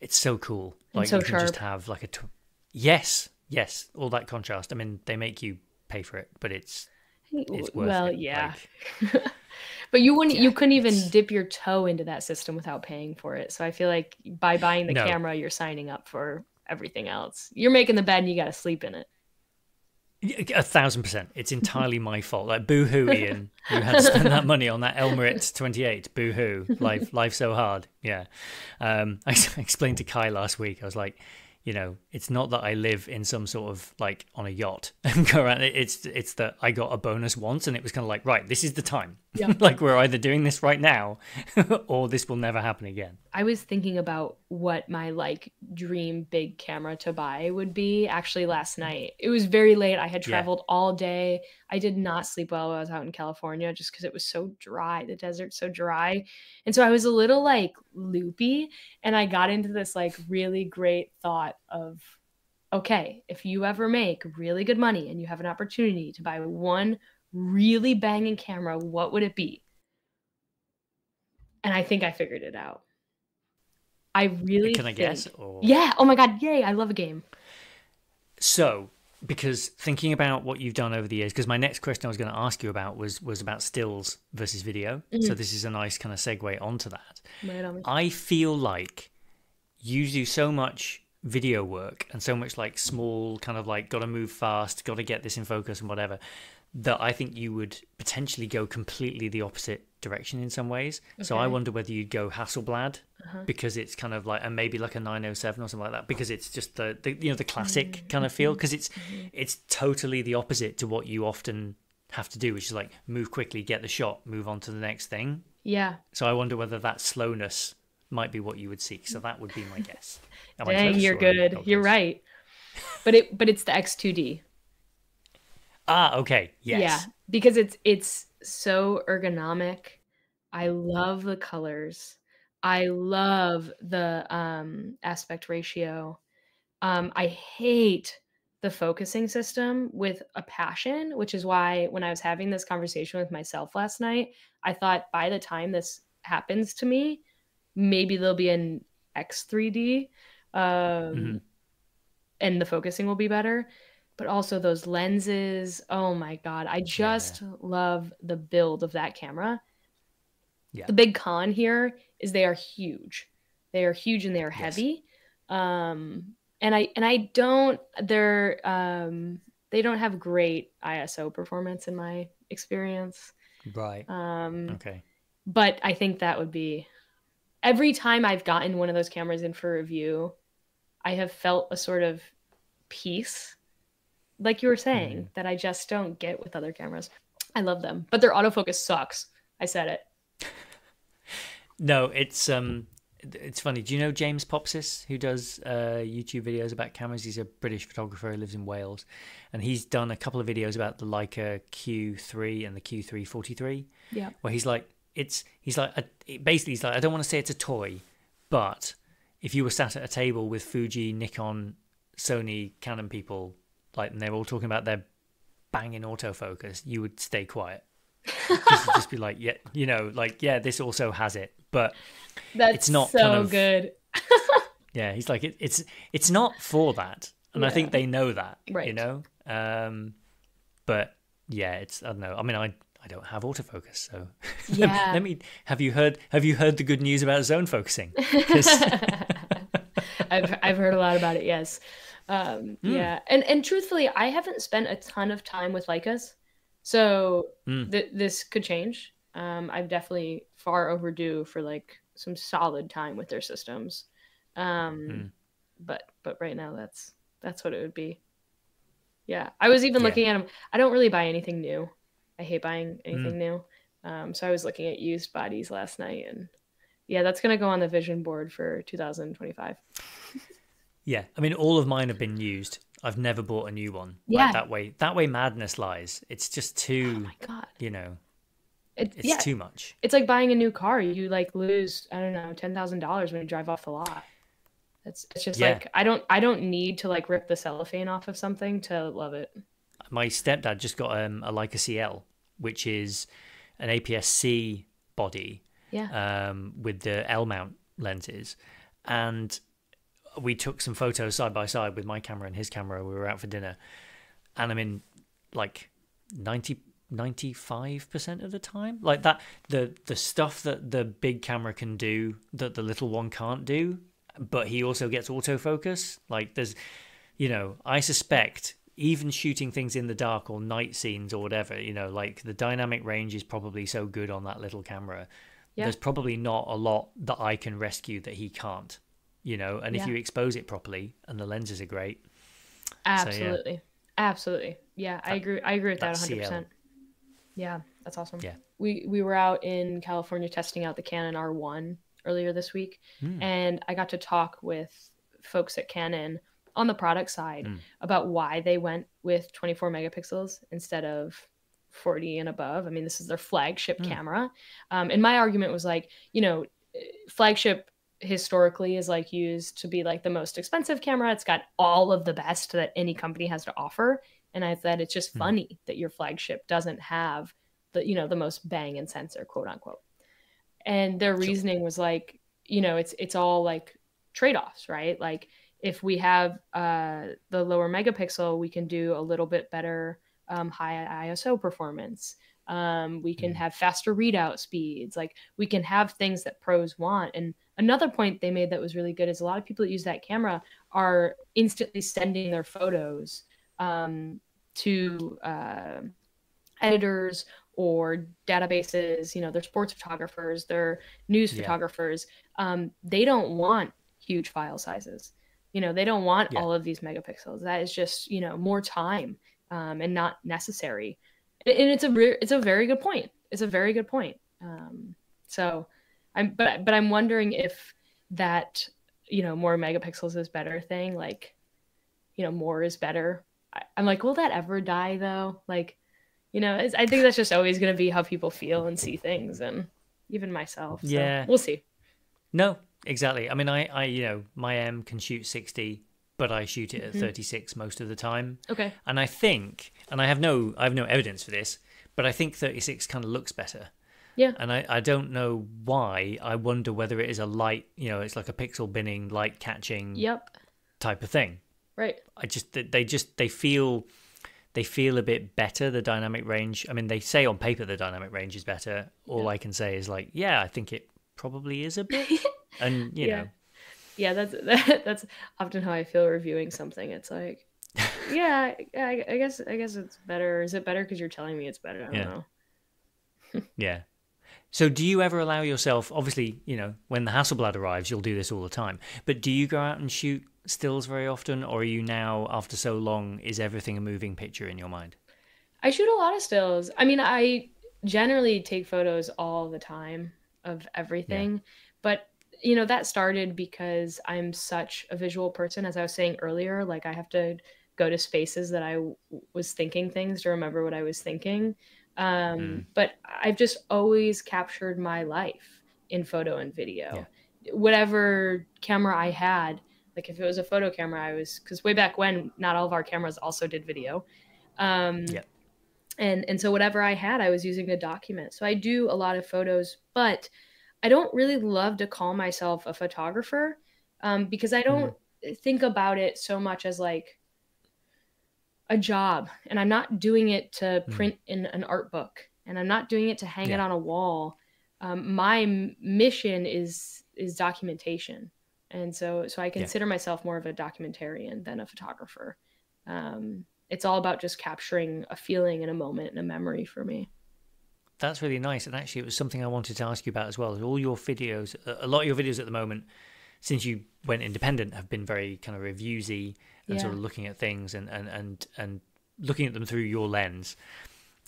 It's so cool. Like so you can just have like a. Tw- yes, yes, all that contrast. I mean, they make you pay for it, but it's it's worth well, it. yeah. Like, But you wouldn't you couldn't even it's- dip your toe into that system without paying for it. So I feel like by buying the No. camera, you're signing up for everything else. You're making the bed and you got to sleep in it. A thousand percent. It's entirely my fault. Like boohoo, Ian. You had to spend that money on that Elmarit 28. Boohoo. Life, life so hard. Yeah. Um, I explained to Kai last week. I was like, you know, it's not that I live in some sort of like on a yacht and go around. It's it's that I got a bonus once, and it was kind of like, right, this is the time. Yeah. like we're either doing this right now, or this will never happen again. I was thinking about what my like dream big camera to buy would be actually last night. It was very late. I had Yeah. traveled all day. I did not sleep well while I was out in California just because it was so dry. The desert's so dry. And so I was a little like loopy and I got into this like really great thought of okay, if you ever make really good money and you have an opportunity to buy one really banging camera, what would it be? And I think I figured it out. I really Can I guess? Or... Yeah. Oh my god, yay. I love a game. So, because thinking about what you've done over the years, because my next question I was going to ask you about was was about stills versus video. So Mhm. this is a nice kind of segue onto that. Right on. I feel like you do so much video work and so much like small kind of like got to move fast, got to get this in focus and whatever that I think you would potentially go completely the opposite direction in some ways. So I wonder whether you'd go Hasselblad Uh-huh. because it's kind of like and maybe like a 907 or something like that because it's just the, the you know the classic Mm-hmm. kind of feel because it's it's totally the opposite to what you often have to do which is like move quickly get the shot move on to the next thing Yeah. so I wonder whether that slowness might be what you would seek. So that would be my guess. Dang, you're or am I good. You're right. But it but it's the X2D. Ah, okay. Yes. Yeah, because it's it's so ergonomic. I love the colors. I love the um aspect ratio. Um I hate the focusing system with a passion, which is why when I was having this conversation with myself last night, I thought by the time this happens to me, maybe there'll be an X3D um Mhm. and the focusing will be better but also those lenses. Oh my god, I just love the build of that camera. Yeah. The big con here is they are huge. They are huge and they are Yes. heavy. Um and I and I don't they're um they don't have great ISO performance in my experience. Right. Um Okay. but I think that would be every time I've gotten one of those cameras in for review, I have felt a sort of peace, like you were saying, Mhm. that I just don't get with other cameras. I love them, but their autofocus sucks. I said it. No, it's um, it's funny. Do you know James Popsys, who does uh, YouTube videos about cameras? He's a British photographer who lives in Wales, and he's done a couple of videos about the Leica Q3 and the Q343. Yeah. where he's like, it's he's like, a, basically he's like, I don't want to say it's a toy, but if you were sat at a table with Fuji, Nikon, Sony, Canon people, like, and they're all talking about their banging autofocus, you would stay quiet. just, just be like, yeah, you know, like, yeah, this also has it, but That's It's not so kind of- good. yeah, he's like, it, it's it's not for that, and I think they know that, right? you know. Um, but yeah, it's I don't know. I mean, I I don't have autofocus, so Yeah. let me. Have you heard? Have you heard the good news about zone focusing? I've I've heard a lot about it. Yes, um, Hmm. yeah, and and truthfully, I haven't spent a ton of time with Leicas, so Mm. th- this could change. Um, I'm definitely far overdue for like some solid time with their systems, um, Hmm. but but right now that's that's what it would be. Yeah, I was even Yeah. looking at them. I don't really buy anything new. I hate buying Hmm. anything new. Um, so I was looking at used bodies last night, and yeah, that's gonna go on the vision board for 2025. yeah, I mean, all of mine have been used. I've never bought a new one. Yeah. like, that way. That way, madness lies. It's just too. Oh my god, you know, it, it's yeah, too much. it's like buying a new car. You like lose I don't know ten thousand dollars when you drive off the lot. It's it's just Yeah. like I don't I don't need to like rip the cellophane off of something to love it. my stepdad just got um, a Leica CL, which is an APS-C body Yeah. um, with the L mount lenses, and we took some photos side by side with my camera and his camera. We were out for dinner, and I mean, like 95 percent of the time, like that, the the stuff that the big camera can do that the little one can't do, but he also gets autofocus. Like there's, you know, I suspect even shooting things in the dark or night scenes or whatever, you know, like the dynamic range is probably so good on that little camera. Yeah. There's probably not a lot that I can rescue that he can't. you know, and if you expose it properly and the lenses are great, Absolutely. Absolutely. Yeah, I agree. I agree with that that's 100%. Yeah, that's awesome. Yeah. We we were out in California testing out the Canon R1 earlier this week Hmm. and I got to talk with folks at Canon on the product side Mm. about why they went with 24 megapixels instead of 40 and above. I mean, this is their flagship Mm. camera. Um, and my argument was like, you know, flagship historically is like used to be like the most expensive camera. It's got all of the best that any company has to offer. And I said it's just Mhm. funny that your flagship doesn't have the, you know, the most bang and sensor, quote unquote. And their Sure. reasoning was like, you know, it's it's all like trade-offs, right? Like if we have uh, the lower megapixel, we can do a little bit better um, high ISO performance. Um, we can have faster readout speeds. Like we can have things that pros want. And another point they made that was really good is a lot of people that use that camera are instantly sending their photos um, to uh, editors or databases. You know, they're sports photographers, they're news Yeah. photographers. Um, they don't want huge file sizes. You know, they don't want Yeah. all of these megapixels. That is just you know more time um, and not necessary. And it's a re- it's a very good point. It's a very good point. Um, so, I'm but but I'm wondering if that you know more megapixels is better thing like you know more is better. I, I'm like, will that ever die though? Like, you know, it's, I think that's just always going to be how people feel and see things, and even myself. So Yeah. we'll see. No, exactly. I mean, I, I, you know, my M can shoot 60, but I shoot it at Mhm. 36 most of the time. Okay. And I think, and I have no, I have no evidence for this, but I think 36 kind of looks better. Yeah. And I, I don't know why. I wonder whether it is a light, you know, it's like a pixel binning, light catching Yep. type of thing. Right. I just, they just, they feel, they feel a bit better. The dynamic range. I mean, they say on paper the dynamic range is better. All Yeah. I can say is like, yeah, I think it probably is a bit. And you Yeah. know, Yeah, that's that, that's often how I feel reviewing something. It's like, yeah, I, I guess I guess it's better. Is it better because you're telling me it's better? I don't Yeah. know. Yeah. So do you ever allow yourself obviously, you know, when the Hasselblad arrives, you'll do this all the time. But do you go out and shoot stills very often or are you now after so long is everything a moving picture in your mind? I shoot a lot of stills. I mean, I generally take photos all the time of everything, but you know, that started because I'm such a visual person as I was saying earlier, like I have to go to spaces that I w- was thinking things to remember what I was thinking. Um, Mm. but I've just always captured my life in photo and video. Whatever camera I had, like if it was a photo camera, I was because way back when, not all of our cameras also did video. Um, Yep. and and so whatever I had, I was using to document. So I do a lot of photos, but I don't really love to call myself a photographer um, because I don't think about it so much as like a job, and I'm not doing it to Mm. print in an art book, and I'm not doing it to hang it on a wall. Um, my m- mission is is documentation, and so so I consider myself more of a documentarian than a photographer. Um, it's all about just capturing a feeling and a moment and a memory for me. That's really nice. And actually, it was something I wanted to ask you about as well. All your videos, a lot of your videos at the moment, since you went independent, have been very kind of reviewsy and sort of looking at things and, and, and, and looking at them through your lens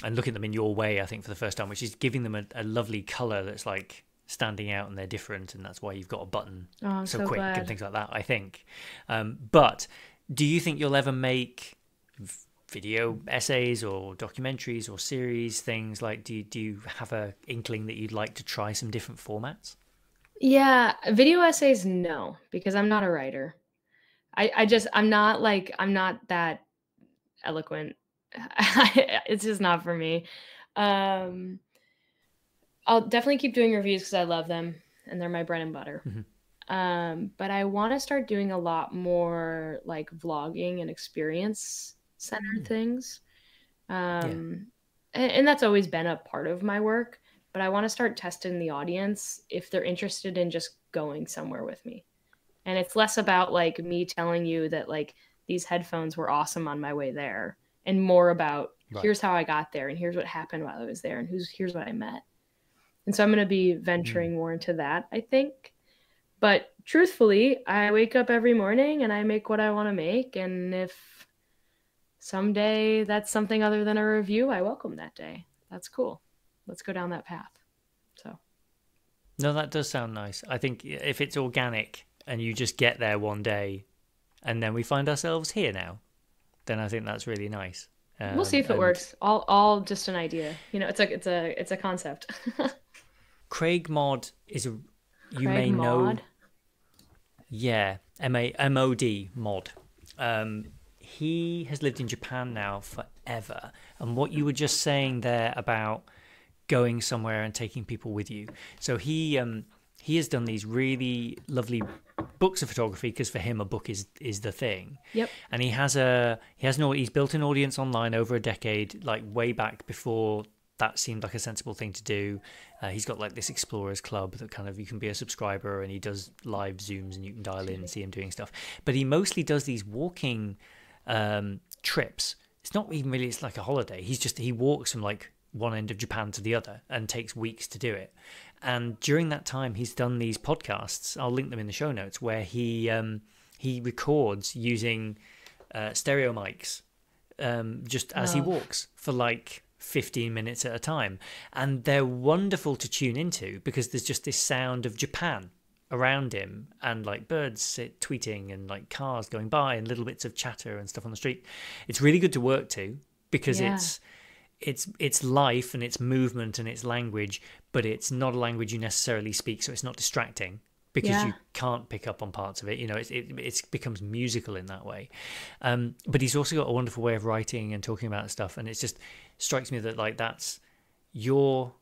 and looking at them in your way, I think, for the first time, which is giving them a, a lovely color that's like standing out and they're different. And that's why you've got a button Oh, so, so, quick glad. and things like that, I think. Um, but do you think you'll ever make video essays or documentaries or series things like do you, do you have a inkling that you'd like to try some different formats Yeah, video essays, no, because I'm not a writer. I, I just, I'm not like, I'm not that eloquent. it's just not for me. Um, I'll definitely keep doing reviews because I love them and they're my bread and butter. Mhm. Um, but I want to start doing a lot more like vlogging and experience centered Mm. things. Um, and, and that's always been a part of my work but I want to start testing the audience if they're interested in just going somewhere with me. And it's less about like me telling you that like these headphones were awesome on my way there and more about Right. here's how I got there and here's what happened while I was there and who's here's what I met. And so I'm going to be venturing more into that, I think. But truthfully, I wake up every morning and I make what I want to make. And if someday that's something other than a review, I welcome that day. That's cool. Let's go down that path. So, no, that does sound nice. I think if it's organic and you just get there one day and then we find ourselves here now, then I think that's really nice. Um, we'll see if it and... works. All, all just an idea. You know, it's a, it's a, it's a concept. Craig Mod is a, you Craig may Mod? know. Yeah, M A M O D Mod. Um, he has lived in Japan now forever. And what you were just saying there about going somewhere and taking people with you. So he um, he has done these really lovely books of photography because for him a book is is the thing. Yep. And he has a he has no he's built an audience online over a decade, like way back before that seemed like a sensible thing to do. Uh, he's got like this explorers club that kind of you can be a subscriber and he does live zooms and you can dial in and see him doing stuff. But he mostly does these walking um, trips. It's not even really it's like a holiday. He's just he walks from like one end of Japan to the other and takes weeks to do it. And during that time, he's done these podcasts. I'll link them in the show notes where he um, he records using uh, stereo mics um, just as oh. he walks for like 15 minutes at a time. And they're wonderful to tune into because there's just this sound of Japan around him and like birds sit tweeting and like cars going by and little bits of chatter and stuff on the street. It's really good to work to because yeah. it's it's it's life and it's movement and it's language, but it's not a language you necessarily speak, so it's not distracting because yeah. you can't pick up on parts of it. You know, it it it's becomes musical in that way. Um, but he's also got a wonderful way of writing and talking about stuff, and it just strikes me that like that's your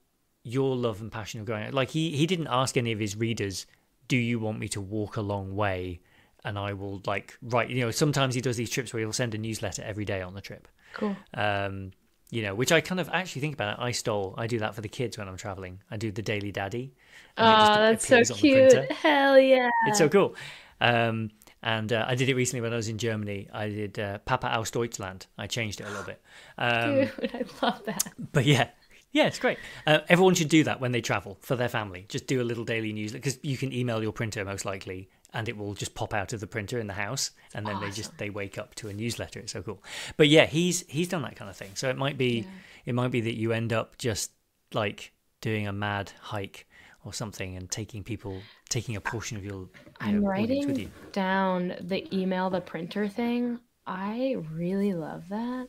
your love and passion of going. Like he he didn't ask any of his readers, "Do you want me to walk a long way?" And I will like write. You know, sometimes he does these trips where he'll send a newsletter every day on the trip. Cool. Um, you know, which I kind of actually think about. It. I stole. I do that for the kids when I'm traveling. I do the Daily Daddy. Oh, that's so cute! Hell yeah! It's so cool. Um, and uh, I did it recently when I was in Germany. I did uh, Papa aus Deutschland. I changed it a little bit. Um, Dude, I love that. But yeah, yeah, it's great. Uh, everyone should do that when they travel for their family. Just do a little daily newsletter because you can email your printer most likely, and it will just pop out of the printer in the house and then awesome. they just they wake up to a newsletter it's so cool but yeah he's he's done that kind of thing so it might be yeah. it might be that you end up just like doing a mad hike or something and taking people taking a portion of your you i'm know, writing you. down the email the printer thing i really love that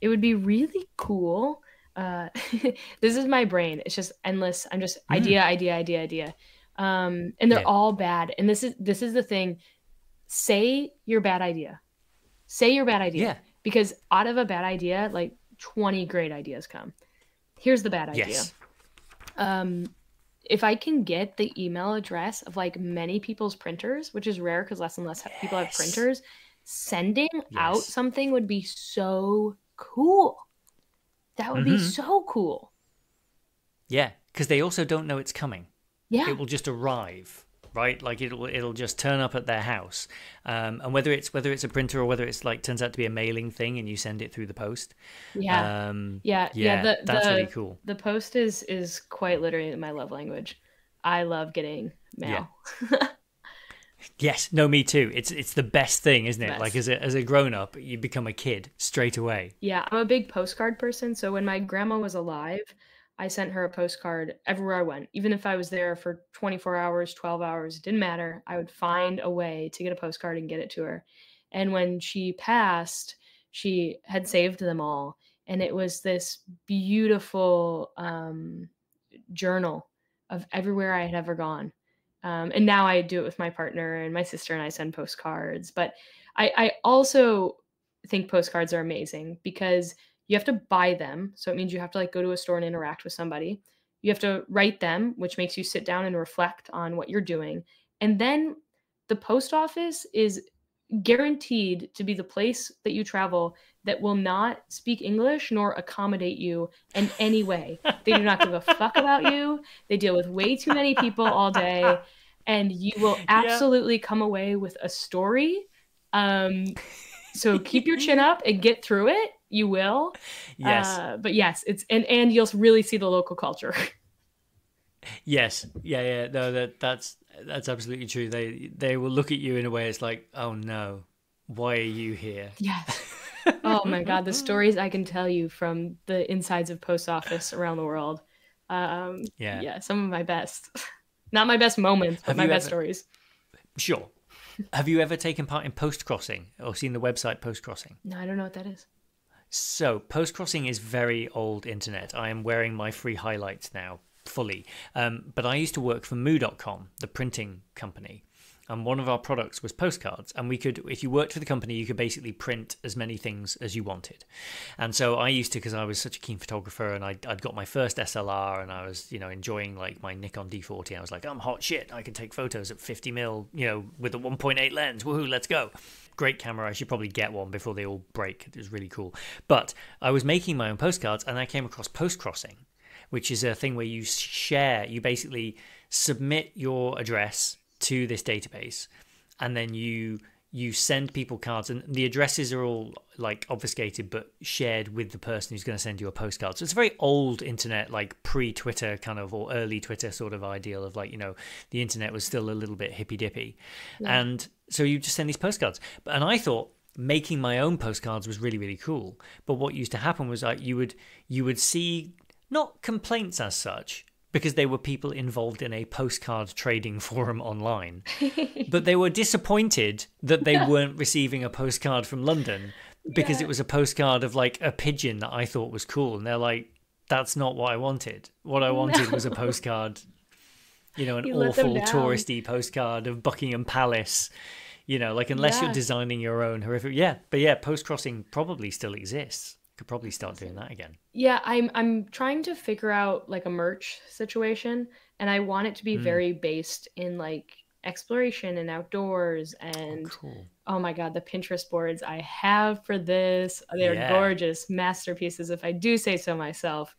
it would be really cool uh, this is my brain it's just endless i'm just mm. idea idea idea idea um, and they're yeah. all bad. And this is this is the thing. Say your bad idea. Say your bad idea. Yeah. Because out of a bad idea, like 20 great ideas come. Here's the bad idea. Yes. Um, if I can get the email address of like many people's printers, which is rare because less and less yes. people have printers, sending yes. out something would be so cool. That would mm-hmm. be so cool. Yeah, because they also don't know it's coming yeah. it will just arrive right like it'll it'll just turn up at their house um, and whether it's whether it's a printer or whether it's like turns out to be a mailing thing and you send it through the post yeah um, yeah yeah, yeah the, that's the, really cool the post is is quite literally my love language i love getting mail yeah. yes no me too it's it's the best thing isn't it best. like as a, as a grown-up you become a kid straight away yeah i'm a big postcard person so when my grandma was alive I sent her a postcard everywhere I went. Even if I was there for 24 hours, 12 hours, it didn't matter. I would find a way to get a postcard and get it to her. And when she passed, she had saved them all. And it was this beautiful um, journal of everywhere I had ever gone. Um, and now I do it with my partner and my sister, and I send postcards. But I, I also think postcards are amazing because you have to buy them. So it means you have to like go to a store and interact with somebody. You have to write them, which makes you sit down and reflect on what you're doing. And then the post office is guaranteed to be the place that you travel that will not speak English nor accommodate you in any way. They do not give a fuck about you. They deal with way too many people all day. And you will absolutely come away with a story. Um, so keep your chin up and get through it you will. Yes. Uh, but yes, it's and and you'll really see the local culture. yes. Yeah. Yeah. No. That that's that's absolutely true. They they will look at you in a way it's like, oh no, why are you here? Yes. oh my god, the stories I can tell you from the insides of post office around the world. Um, Yeah. yeah, some of my best. Not my best moments, but Have my best ever- stories. Sure. Have you ever taken part in post crossing or seen the website post crossing? No, I don't know what that is. So, post crossing is very old internet. I am wearing my free highlights now fully. Um, but I used to work for Moo.com, the printing company. And one of our products was postcards. And we could, if you worked for the company, you could basically print as many things as you wanted. And so I used to, because I was such a keen photographer and I'd, I'd got my first SLR and I was, you know, enjoying like my Nikon D40. I was like, I'm hot shit. I can take photos at 50 mil, you know, with a 1.8 lens. Woohoo, let's go great camera. I should probably get one before they all break. It was really cool. But I was making my own postcards and I came across post crossing, which is a thing where you share, you basically submit your address to this database and then you you send people cards and the addresses are all like obfuscated but shared with the person who's going to send you a postcard. So it's a very old internet like pre-twitter kind of or early twitter sort of ideal of like you know the internet was still a little bit hippy dippy and so you just send these postcards. And i thought making my own postcards was really really cool. But what used to happen was like you would you would see not complaints as such because they were people involved in a postcard trading forum online but they were disappointed that they weren't receiving a postcard from London because Yeah. it was a postcard of like a pigeon that I thought was cool. And they're like, that's not what I wanted. What I wanted was a postcard, you know, an You awful touristy postcard of Buckingham Palace. You know, like unless you're designing your own horrific. Yeah, but yeah, post crossing probably still exists. Could probably start doing that again. Yeah, I'm I'm trying to figure out like a merch situation and I want it to be Mm. very based in like exploration and outdoors Oh, and cool. oh my god, the Pinterest boards I have for this, they're Yeah. gorgeous masterpieces if I do say so myself.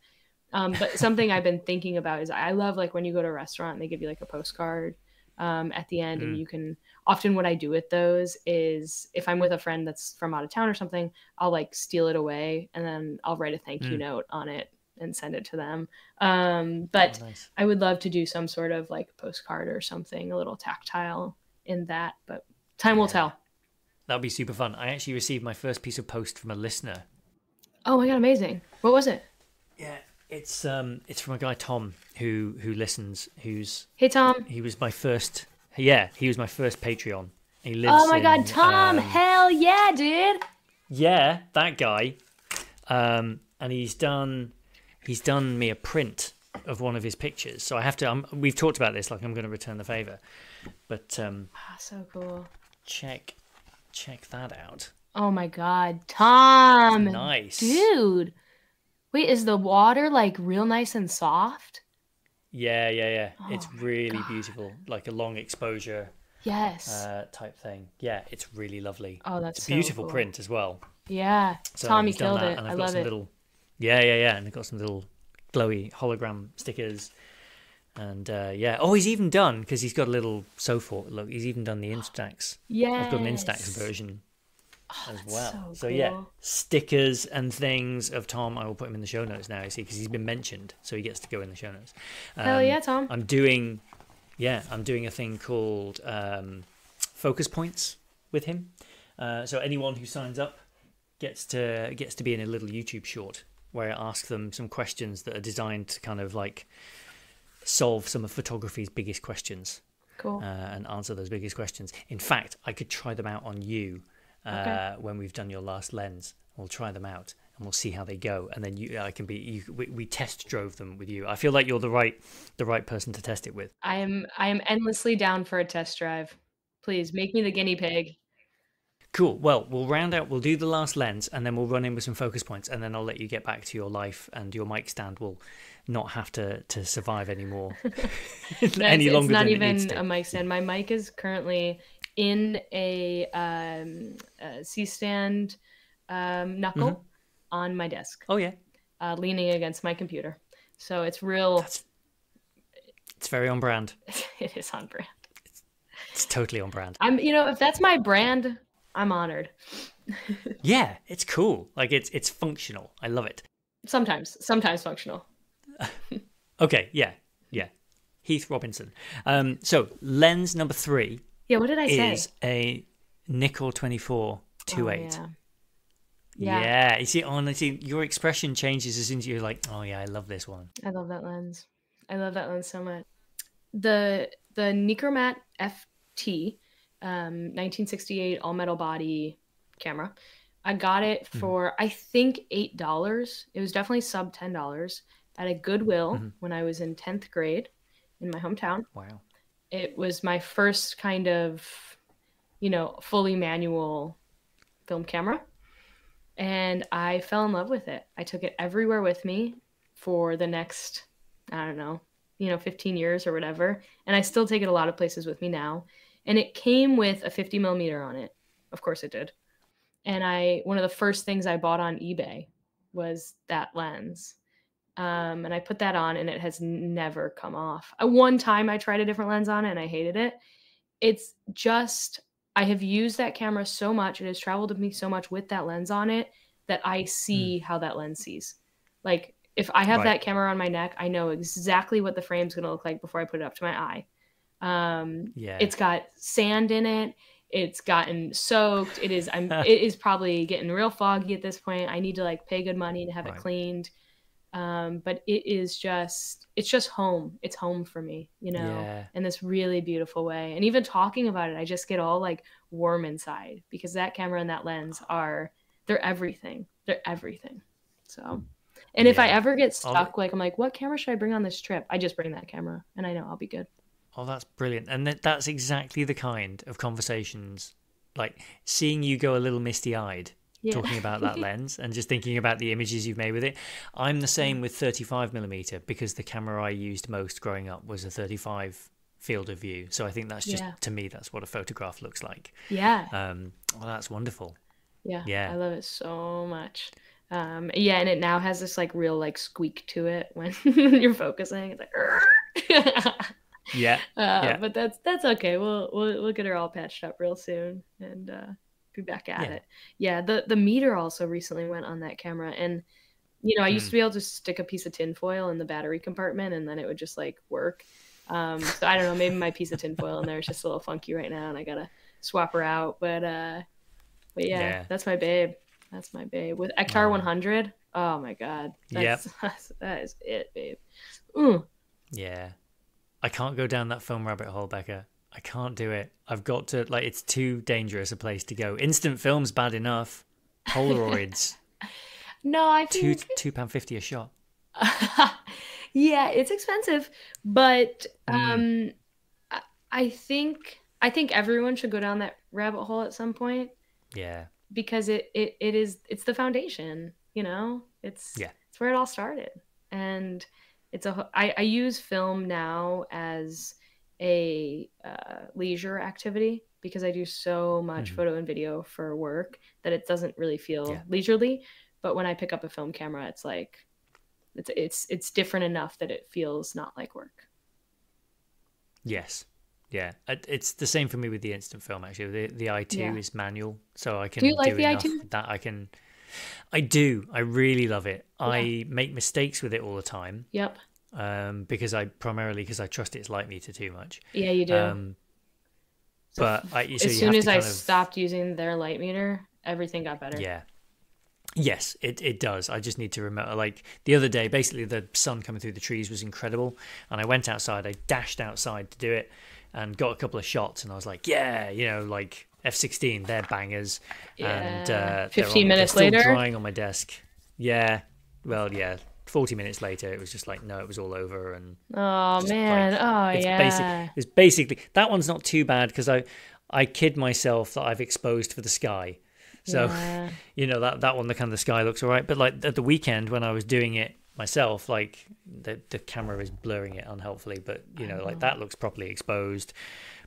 Um, but something I've been thinking about is I love like when you go to a restaurant and they give you like a postcard um, at the end, and Mm. you can often what I do with those is if I'm with a friend that's from out of town or something, I'll like steal it away and then I'll write a thank you Mm. note on it and send it to them. Um, but Oh, nice. I would love to do some sort of like postcard or something, a little tactile in that, but time will Yeah. tell. That'd be super fun. I actually received my first piece of post from a listener Oh my god, amazing! What was it? Yeah, it's um, it's from a guy Tom who who listens. Who's Hey Tom. he was my first. Yeah, he was my first Patreon. He lives. Oh my in, god, Tom! um, Hell yeah, dude! yeah, that guy. Um, and he's done he's done me a print of one of his pictures. So I have to. Um, we've talked about this. Like I'm going to return the favor, but um, Ah, so cool. check check that out. Oh my god, Tom! Nice. Dude! Wait, is the water like real nice and soft? Yeah, yeah, yeah. it's Oh my really God. beautiful, like a long exposure Yes. uh, type thing. Yeah, it's really lovely. oh, that's It's a so beautiful cool. print as well. Yeah. So Tom, you he's done killed that, it. And I I've got love some it. little, yeah, yeah, yeah, and I've got some little glowy hologram stickers, and uh, yeah. Oh, he's even done because he's got a little so forth. Look, he's even done the Instax. Yeah. I've got an Instax version Oh, as well. So, yeah, cool. stickers and things of Tom. I will put him in the show notes now. You see, because he's been mentioned, so he gets to go in the show notes. Hell Um, yeah, Tom. I'm doing, yeah, I'm doing a thing called um, focus points with him. Uh, so anyone who signs up gets to gets to be in a little YouTube short where I ask them some questions that are designed to kind of like solve some of photography's biggest questions Cool. uh, and answer those biggest questions. In fact, I could try them out on you uh, Okay. when we've done your last lens. We'll try them out and we'll see how they go, and then you, I can be, you, we, we test drove them with you. I feel like you're the right, the right person to test it with. I am I am endlessly down for a test drive. Please make me the guinea pig. Cool. Well, we'll round out. We'll do the last lens, and then we'll run in with some focus points, and then I'll let you get back to your life, and your mic stand will not have to to survive anymore any longer it's not than it even needs to. a mic stand. My mic is currently in a, um, a C-stand um, knuckle Mm-hmm. on my desk, oh yeah, uh, leaning against my computer. So it's real. that's it's very on brand. it is on brand. It's totally on brand. I'm, you know, if that's my brand, I'm honored. Yeah, it's cool. Like it's it's functional. I love it. Sometimes, sometimes functional. Okay, yeah, yeah. Heath Robinson. Um, so lens number three Yeah, what did I say? is a Nikkor 24 Oh, 28. yeah. yeah. Yeah. you see, honestly, your expression changes as soon as you're like, "Oh yeah, I love this one." I love that lens. I love that lens so much. The the Nikkormat FT, um, 1968 all metal body camera. I got it Mhm. for I think eight dollars. It was definitely sub ten dollars at a Goodwill Mhm. when I was in tenth grade in my hometown. Wow. It was my first kind of, you know, fully manual film camera. And I fell in love with it. I took it everywhere with me for the next, I don't know, you know, 15 years or whatever. And I still take it a lot of places with me now. And it came with a 50 millimeter on it. Of course it did. And I, one of the first things I bought on eBay was that lens. Um, and I put that on and it has never come off. Uh, one time I tried a different lens on it and I hated it. It's just, I have used that camera so much. It has traveled with me so much with that lens on it that I see how that lens sees. Like, if I have Right. that camera on my neck, I know exactly what the frame's going to look like before I put it up to my eye. Um, Yeah. it's got sand in it. It's gotten soaked. It is. I'm. it is probably getting real foggy at this point. I need to like pay good money to have Right. it cleaned. Um, but it is just. It's just home. It's home for me. You know. Yeah. In this really beautiful way, and even talking about it, I just get all like warm inside because that camera and that lens are. They're everything. They're everything. So. And if I ever get stuck, like I'm like, what camera should I bring on this trip? I just bring that camera, and I know I'll be good. Oh, that's brilliant. And that, that's exactly the kind of conversations, like seeing you go a little misty eyed Yeah. talking about that lens and just thinking about the images you've made with it. I'm the Mm. same with 35 millimeter because the camera I used most growing up was a 35 field of view. So I think that's just, Yeah. to me, that's what a photograph looks like. Yeah. Um, well, that's wonderful. Yeah. Yeah. I love it so much. Um, yeah, and it now has this like real like squeak to it when you're focusing. It's like, Yeah. uh, Yeah. but that's that's okay. We'll we'll we'll get her all patched up real soon and uh, be back at Yeah. it. Yeah. The the meter also recently went on that camera, and you know I used to be able to stick a piece of tinfoil in the battery compartment, and then it would just like work. Um, so I don't know. Maybe my piece of tinfoil in there is just a little funky right now, and I gotta swap her out. But uh, but yeah, Yeah. that's my babe. That's my babe with Ektar Aw. 100. Oh my god, Yep. that's, that's that is it, babe. Ooh. Yeah. I can't go down that film rabbit hole, Becca. I can't do it. I've got to, like, it's too dangerous a place to go. Instant film's bad enough. Polaroids, No, I two think two pound fifty a shot. yeah, it's expensive, but Mm. um, I- I think I think everyone should go down that rabbit hole at some point Yeah. because it it, it is it's the foundation. You know, it's Yeah. it's where it all started, and it's a I, I use film now as a uh, leisure activity because I do so much Mhm. photo and video for work that it doesn't really feel Yeah. leisurely. But when I pick up a film camera, it's like it's it's it's different enough that it feels not like work. Yes. Yeah. It's the same for me with the instant film. Actually, the the i two Yeah. is manual, so I can Do like the enough i2? that I can. I do. I really love it. I make mistakes with it all the time Yep. Um, because I primarily because I trust its light meter too much. Yeah, you do. Um, So but f- I, so as soon as I of- stopped using their light meter, everything got better. Yeah. Yes, it, it does. I just need to remember. Like the other day, basically the sun coming through the trees was incredible, and I went outside. I dashed outside to do it, and got a couple of shots. And I was like, yeah, you know, like F sixteen, they're bangers. And Yeah. uh, 15 on- minutes later? drying on my desk. Yeah. Well, yeah. Forty minutes later, it was just like, no, it was all over, and Oh man. like- oh it's yeah. basic. It's basically that one's not too bad because I, I kid myself that I've exposed for the sky. So Yeah. you know that that one the kind of the sky looks all right but like at the weekend when i was doing it myself like the the camera is blurring it unhelpfully but you know like that looks properly exposed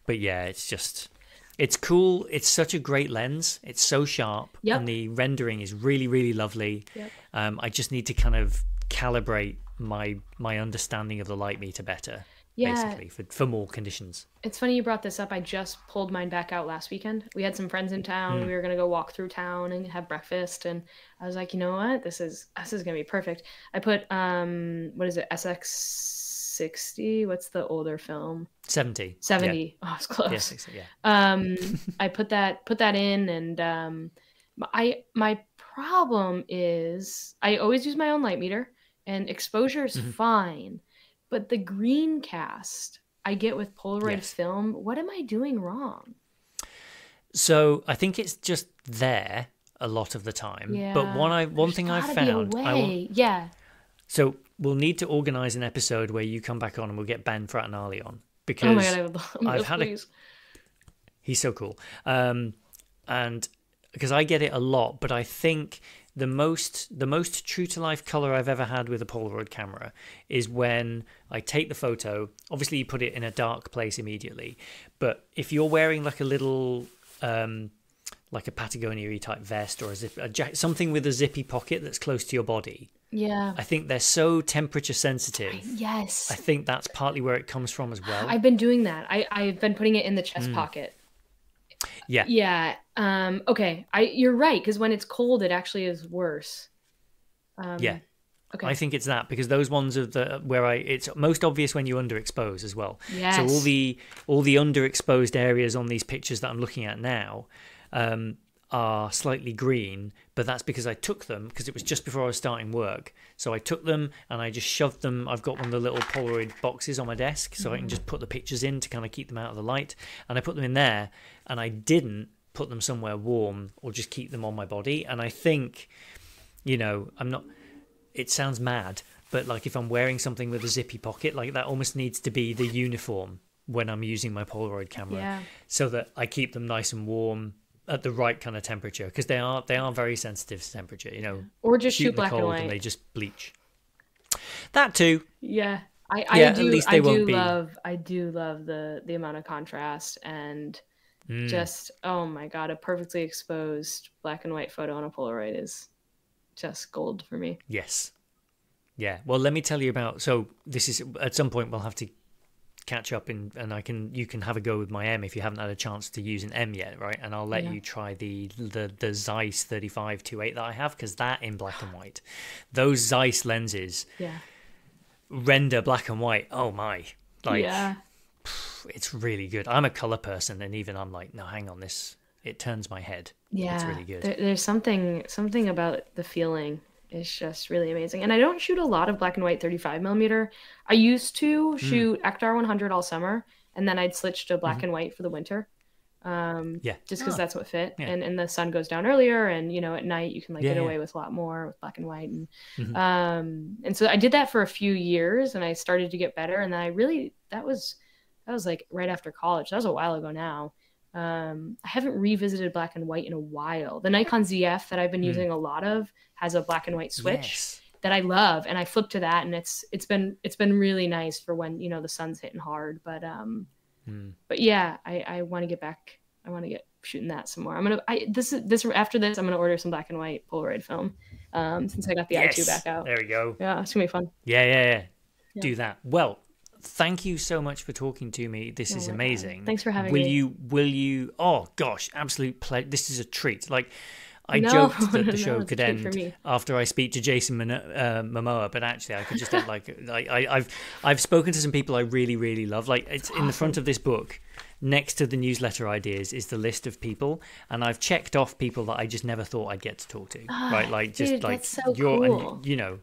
but yeah it's just it's cool it's such a great lens it's so sharp Yep. and the rendering is really really lovely Yep. um i just need to kind of calibrate my my understanding of the light meter better Yeah. basically for, for more conditions It's funny you brought this up. I just pulled mine back out last weekend. We had some friends in town. Hmm. We were gonna go walk through town and have breakfast, and I was like, you know what, this is this is gonna be perfect. I put um, what is it, SX 60. What's the older film? 70. 70. Oh, it's close. Yeah, 60, yeah. um i put that put that in and um i my problem is i always use my own light meter and exposure is Mhm. fine but the green cast i get with polaroid Yes. film what am i doing wrong So I think it's just there a lot of the time. yeah But one I one there's thing I've gotta be a found, I yeah so we'll need to organize an episode where you come back on and we'll get Ben Frattanali on because oh my god i would love I've yes, had a, he's so cool. Um, and because I get it a lot, but I think the most the most true to life color I've ever had with a Polaroid camera is when I take the photo. Obviously, you put it in a dark place immediately, but if you're wearing like a little um, like a Patagonia type vest or a, zip, a jacket, something with a zippy pocket that's close to your body, yeah I think they're so temperature sensitive. yes I think that's partly where it comes from as well. I've been doing that. I, I've been putting it in the chest Mm. pocket. Yeah, Yeah. Um, okay. I you're right because when it's cold, it actually is worse. Um, Yeah. Okay. I think it's that because those ones are the where I it's most obvious when you underexpose as well. yes. So all the all the underexposed areas on these pictures that I'm looking at now um, are slightly green, but that's because I took them because it was just before I was starting work. So I took them and I just shoved them. I've got one of the little Polaroid boxes on my desk, so I can mm-hmm. just put the pictures in to kind of keep them out of the light. And I put them in there, and I didn't put them somewhere warm or just keep them on my body. And I think, you know, I'm not. It sounds mad, but like if I'm wearing something with a zippy pocket, like that almost needs to be the uniform when I'm using my Polaroid camera, Yeah. so that I keep them nice and warm at the right kind of temperature because they are they are very sensitive to temperature. You know, Or just shoot shoot black and cold white. and they just bleach. That too. Yeah. I, Yeah, I at do least I won't do be- love I do love the the amount of contrast and Mm. just oh my god, a perfectly exposed black and white photo on a Polaroid is just gold for me. Yes. Yeah. Well, let me tell you about. So this is at some point we'll have to catch up in, and I can you can have a go with my M if you haven't had a chance to use an M yet, right? And I'll let Yeah. you try the the the Zeiss 3528 that I have because that in black and white, those Zeiss lenses Yeah. render black and white. Oh my! Like yeah. it's really good. I'm a color person, and even I'm like, no, hang on, this it turns my head. Yeah. It's really good. There, there's something something about the feeling is just really amazing. And I don't shoot a lot of black and white 35 millimeter. I used to shoot Ektar 100 all summer, and then I'd switch to black and white for the winter. Um, Yeah. just because Ah, that's what fit. yeah. And and the sun goes down earlier, and you know at night you can like Yeah, get yeah. away with a lot more with black and white. And Mhm. um, and so I did that for a few years, and I started to get better. And then I really that was that was like right after college. That was a while ago now. Um, I haven't revisited black and white in a while. The Nikon ZF that I've been Hmm. using a lot of has a black and white switch Yes. that I love, and I flip to that, and it's it's been it's been really nice for when you know the sun's hitting hard. But um, Mm. but yeah, I I want to get back. I want to get shooting that some more. I'm gonna I this is this after this I'm gonna order some black and white Polaroid film. Um, since I got the i2 back out. There we go. Yeah, it's gonna be fun. Yeah, yeah, yeah. Yeah. Do that. Well, thank you so much for talking to me. This Oh is my God. amazing. Thanks for having will me. Will you will you oh gosh, absolute pleasure. This is a treat. Like I No, joked that no, the show a could end after I speak to Jason Mono- uh, Momoa, but actually I could just end like I, I, I've I've spoken to some people I really really love. Like it's in the front of this book, next to the newsletter ideas is the list of people, and I've checked off people that I just never thought I'd get to talk to. Ah, right, like just dude, like so you're and, you know,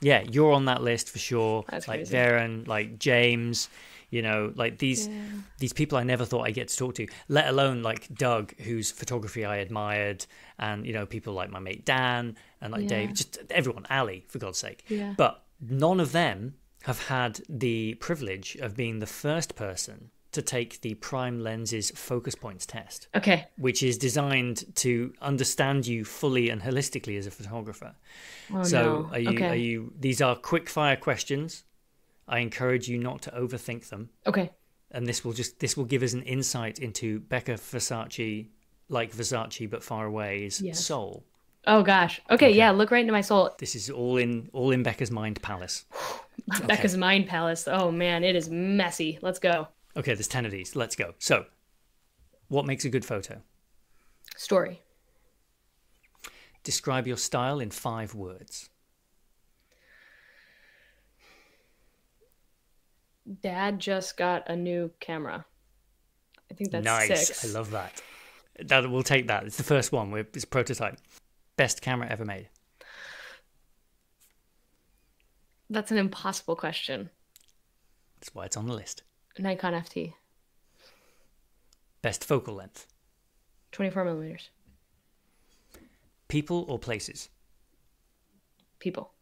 yeah, you're on that list for sure. That's like crazy. Darren, like James, you know, like these Yeah. these people I never thought I'd get to talk to, let alone like Doug, whose photography I admired, and you know, people like my mate Dan and like Yeah. Dave, just everyone, Ali, for God's sake. Yeah. But none of them have had the privilege of being the first person to take the prime lenses focus points test, Okay. which is designed to understand you fully and holistically as a photographer. Oh so no. are you okay. are you these are quick fire questions. I encourage you not to overthink them Okay. and this will just this will give us an insight into Becca Farsace, like Versace but far away's Yes. soul. Oh gosh. Okay, Yeah. Look right into my soul. This is all in all in Becca's mind palace. Becca's mind palace. Oh man, it is messy. Let's go. Okay, there's ten of these. Let's go. So, what makes a good photo? Story. Describe your style in five words. Dad just got a new camera. I think that's nice. six. I love that. That we'll take that. It's the first one. We're, it's a prototype. Best camera ever made. That's an impossible question. That's why it's on the list. Nikon FT, Best focal length. 24 millimeters. People or places. People.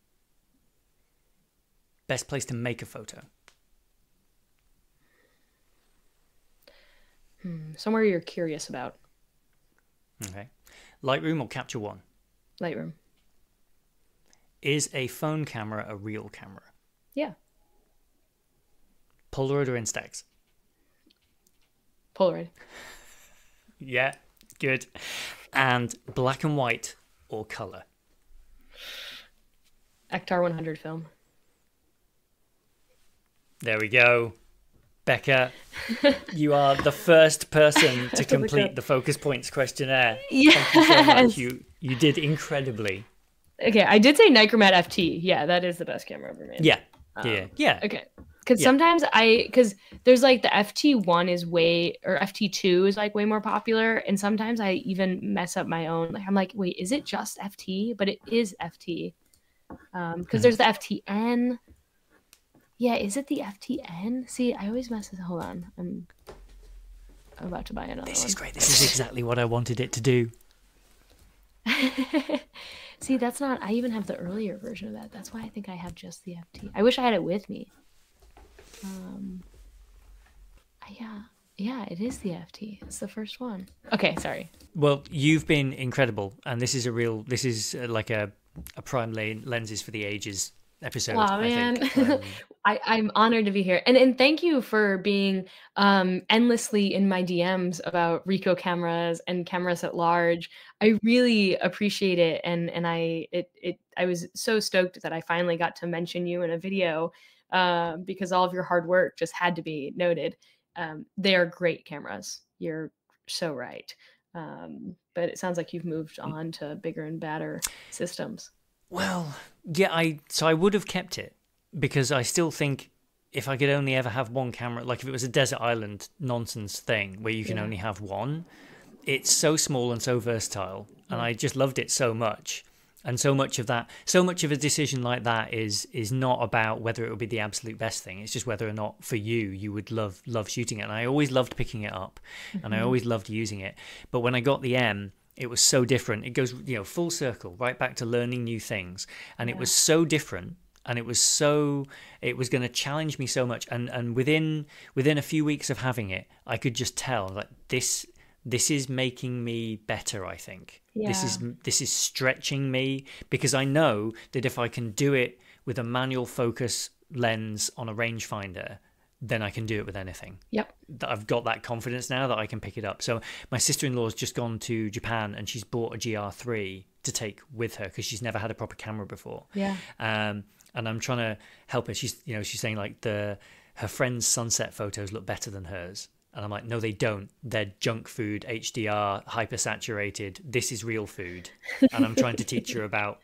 Best place to make a photo. Hmm, Somewhere you're curious about. Okay. Lightroom or Capture One. Lightroom. Is a phone camera a real camera? Yeah. Polaroid or Instax? Polaroid. Yeah, good. And black and white or color? Ektar 100 film. There we go. Becca, you are the first person to complete the focus points questionnaire. Thank you so much. You you did incredibly. Okay, I did say Nikomat FT. Yeah, that is the best camera ever made. Yeah. Um, yeah. Yeah. Okay. Because Yeah. sometimes I, because there's like the FT1 is way, or FT2 is like way more popular. And sometimes I even mess up my own. Like, I'm like, wait, is it just FT? But it is FT. Um, because there's the FTN. Yeah, is it the FTN? See, I always mess this. Hold on. I'm, I'm about to buy another This one. is great. This is exactly what I wanted it to do. See, that's not. I even have the earlier version of that. That's why I think I have just the FT. I wish I had it with me. Um. Yeah, yeah, it is the FT. It's the first one. Okay, sorry. Well, you've been incredible, and this is a real. This is uh, like a a prime lane, lenses for the ages episode. Aw, I man. think. Um, I, I'm honored to be here, and and thank you for being um, endlessly in my DMs about Ricoh cameras and cameras at large. I really appreciate it, and and I it it I was so stoked that I finally got to mention you in a video uh, because all of your hard work just had to be noted. Um, they are great cameras. You're so right. Um, but it sounds like you've moved on to bigger and badder systems. Well, yeah, I so I would have kept it because I still think if I could only ever have one camera, like if it was a desert island nonsense thing where you can Yeah. only have one, it's so small and so versatile, and I just loved it so much. And so much of that, so much of a decision like that is is not about whether it would be the absolute best thing. It's just whether or not for you you would love love shooting it. And I always loved picking it up, and I mm-hmm. always loved using it. But when I got the M, it was so different. It goes you know full circle right back to learning new things, and it was so different and it was so it was going to challenge me so much and and within within a few weeks of having it i could just tell that this this is making me better i think this is this is stretching me because i know that if i can do it with a manual focus lens on a rangefinder then i can do it with anything Yep. that I've got that confidence now that I can pick it up. So my sister-in-law's just gone to Japan and she's bought a GR3 to take with her because she's never had a proper camera before. Yeah. Um, and I'm trying to help her. She's, you know, she's saying like the her friend's sunset photos look better than hers. And I'm like, no, they don't. They're junk food, HDR, hypersaturated. This is real food. And I'm trying to teach her about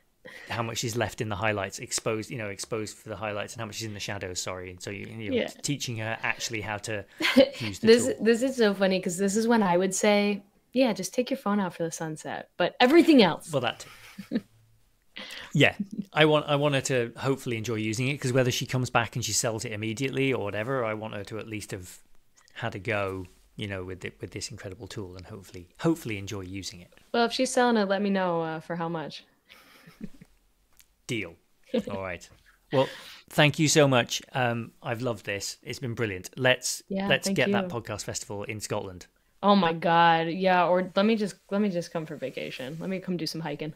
how much is left in the highlights, exposed, you know, exposed for the highlights, and how much is in the shadows. Sorry, and so you, are Yeah. teaching her actually how to use the this tool. this is so funny because this is when I would say, yeah, just take your phone out for the sunset, but everything else. Well, that. too. yeah, I want I want her to hopefully enjoy using it because whether she comes back and she sells it immediately or whatever, I want her to at least have had a go, you know, with it, with this incredible tool and hopefully hopefully enjoy using it. Well, if she's selling it, let me know uh, for how much. Deal. All right. Well, thank you so much. Um, I've loved this. It's been brilliant. Let's Yeah, let's get that podcast festival in Scotland. Oh my god, yeah. Or let me just let me just come for vacation. Let me come do some hiking.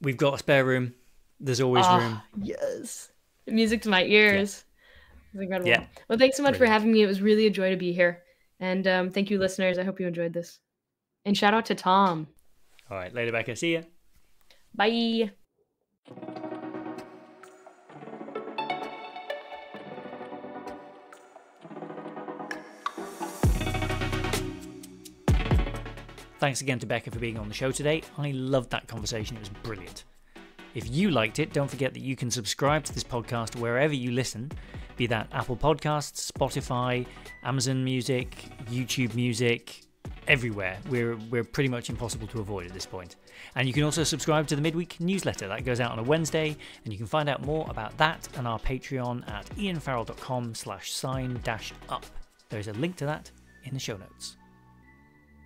We've got a spare room. There's always Ah, room. Yes, music to my ears. It's incredible. Yeah. Well, thanks so much for having me. It was really a joy to be here, and um, thank you, listeners. I hope you enjoyed this. And shout out to Tom. All right, later, Becca. See ya. Bye. Thanks again to Becca for being on the show today. I loved that conversation, it was brilliant. If you liked it, don't forget that you can subscribe to this podcast wherever you listen. Be that Apple Podcasts, Spotify, Amazon Music, YouTube Music, everywhere. We're we're pretty much impossible to avoid at this point. And you can also subscribe to the midweek newsletter that goes out on a Wednesday, and you can find out more about that and our Patreon at ianfarrell.com slash sign dash up. There's a link to that in the show notes.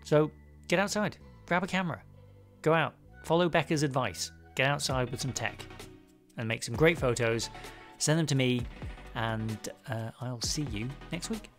So get outside, grab a camera, go out, follow Becca's advice, get outside with some tech, and make some great photos. Send them to me, and uh, I'll see you next week.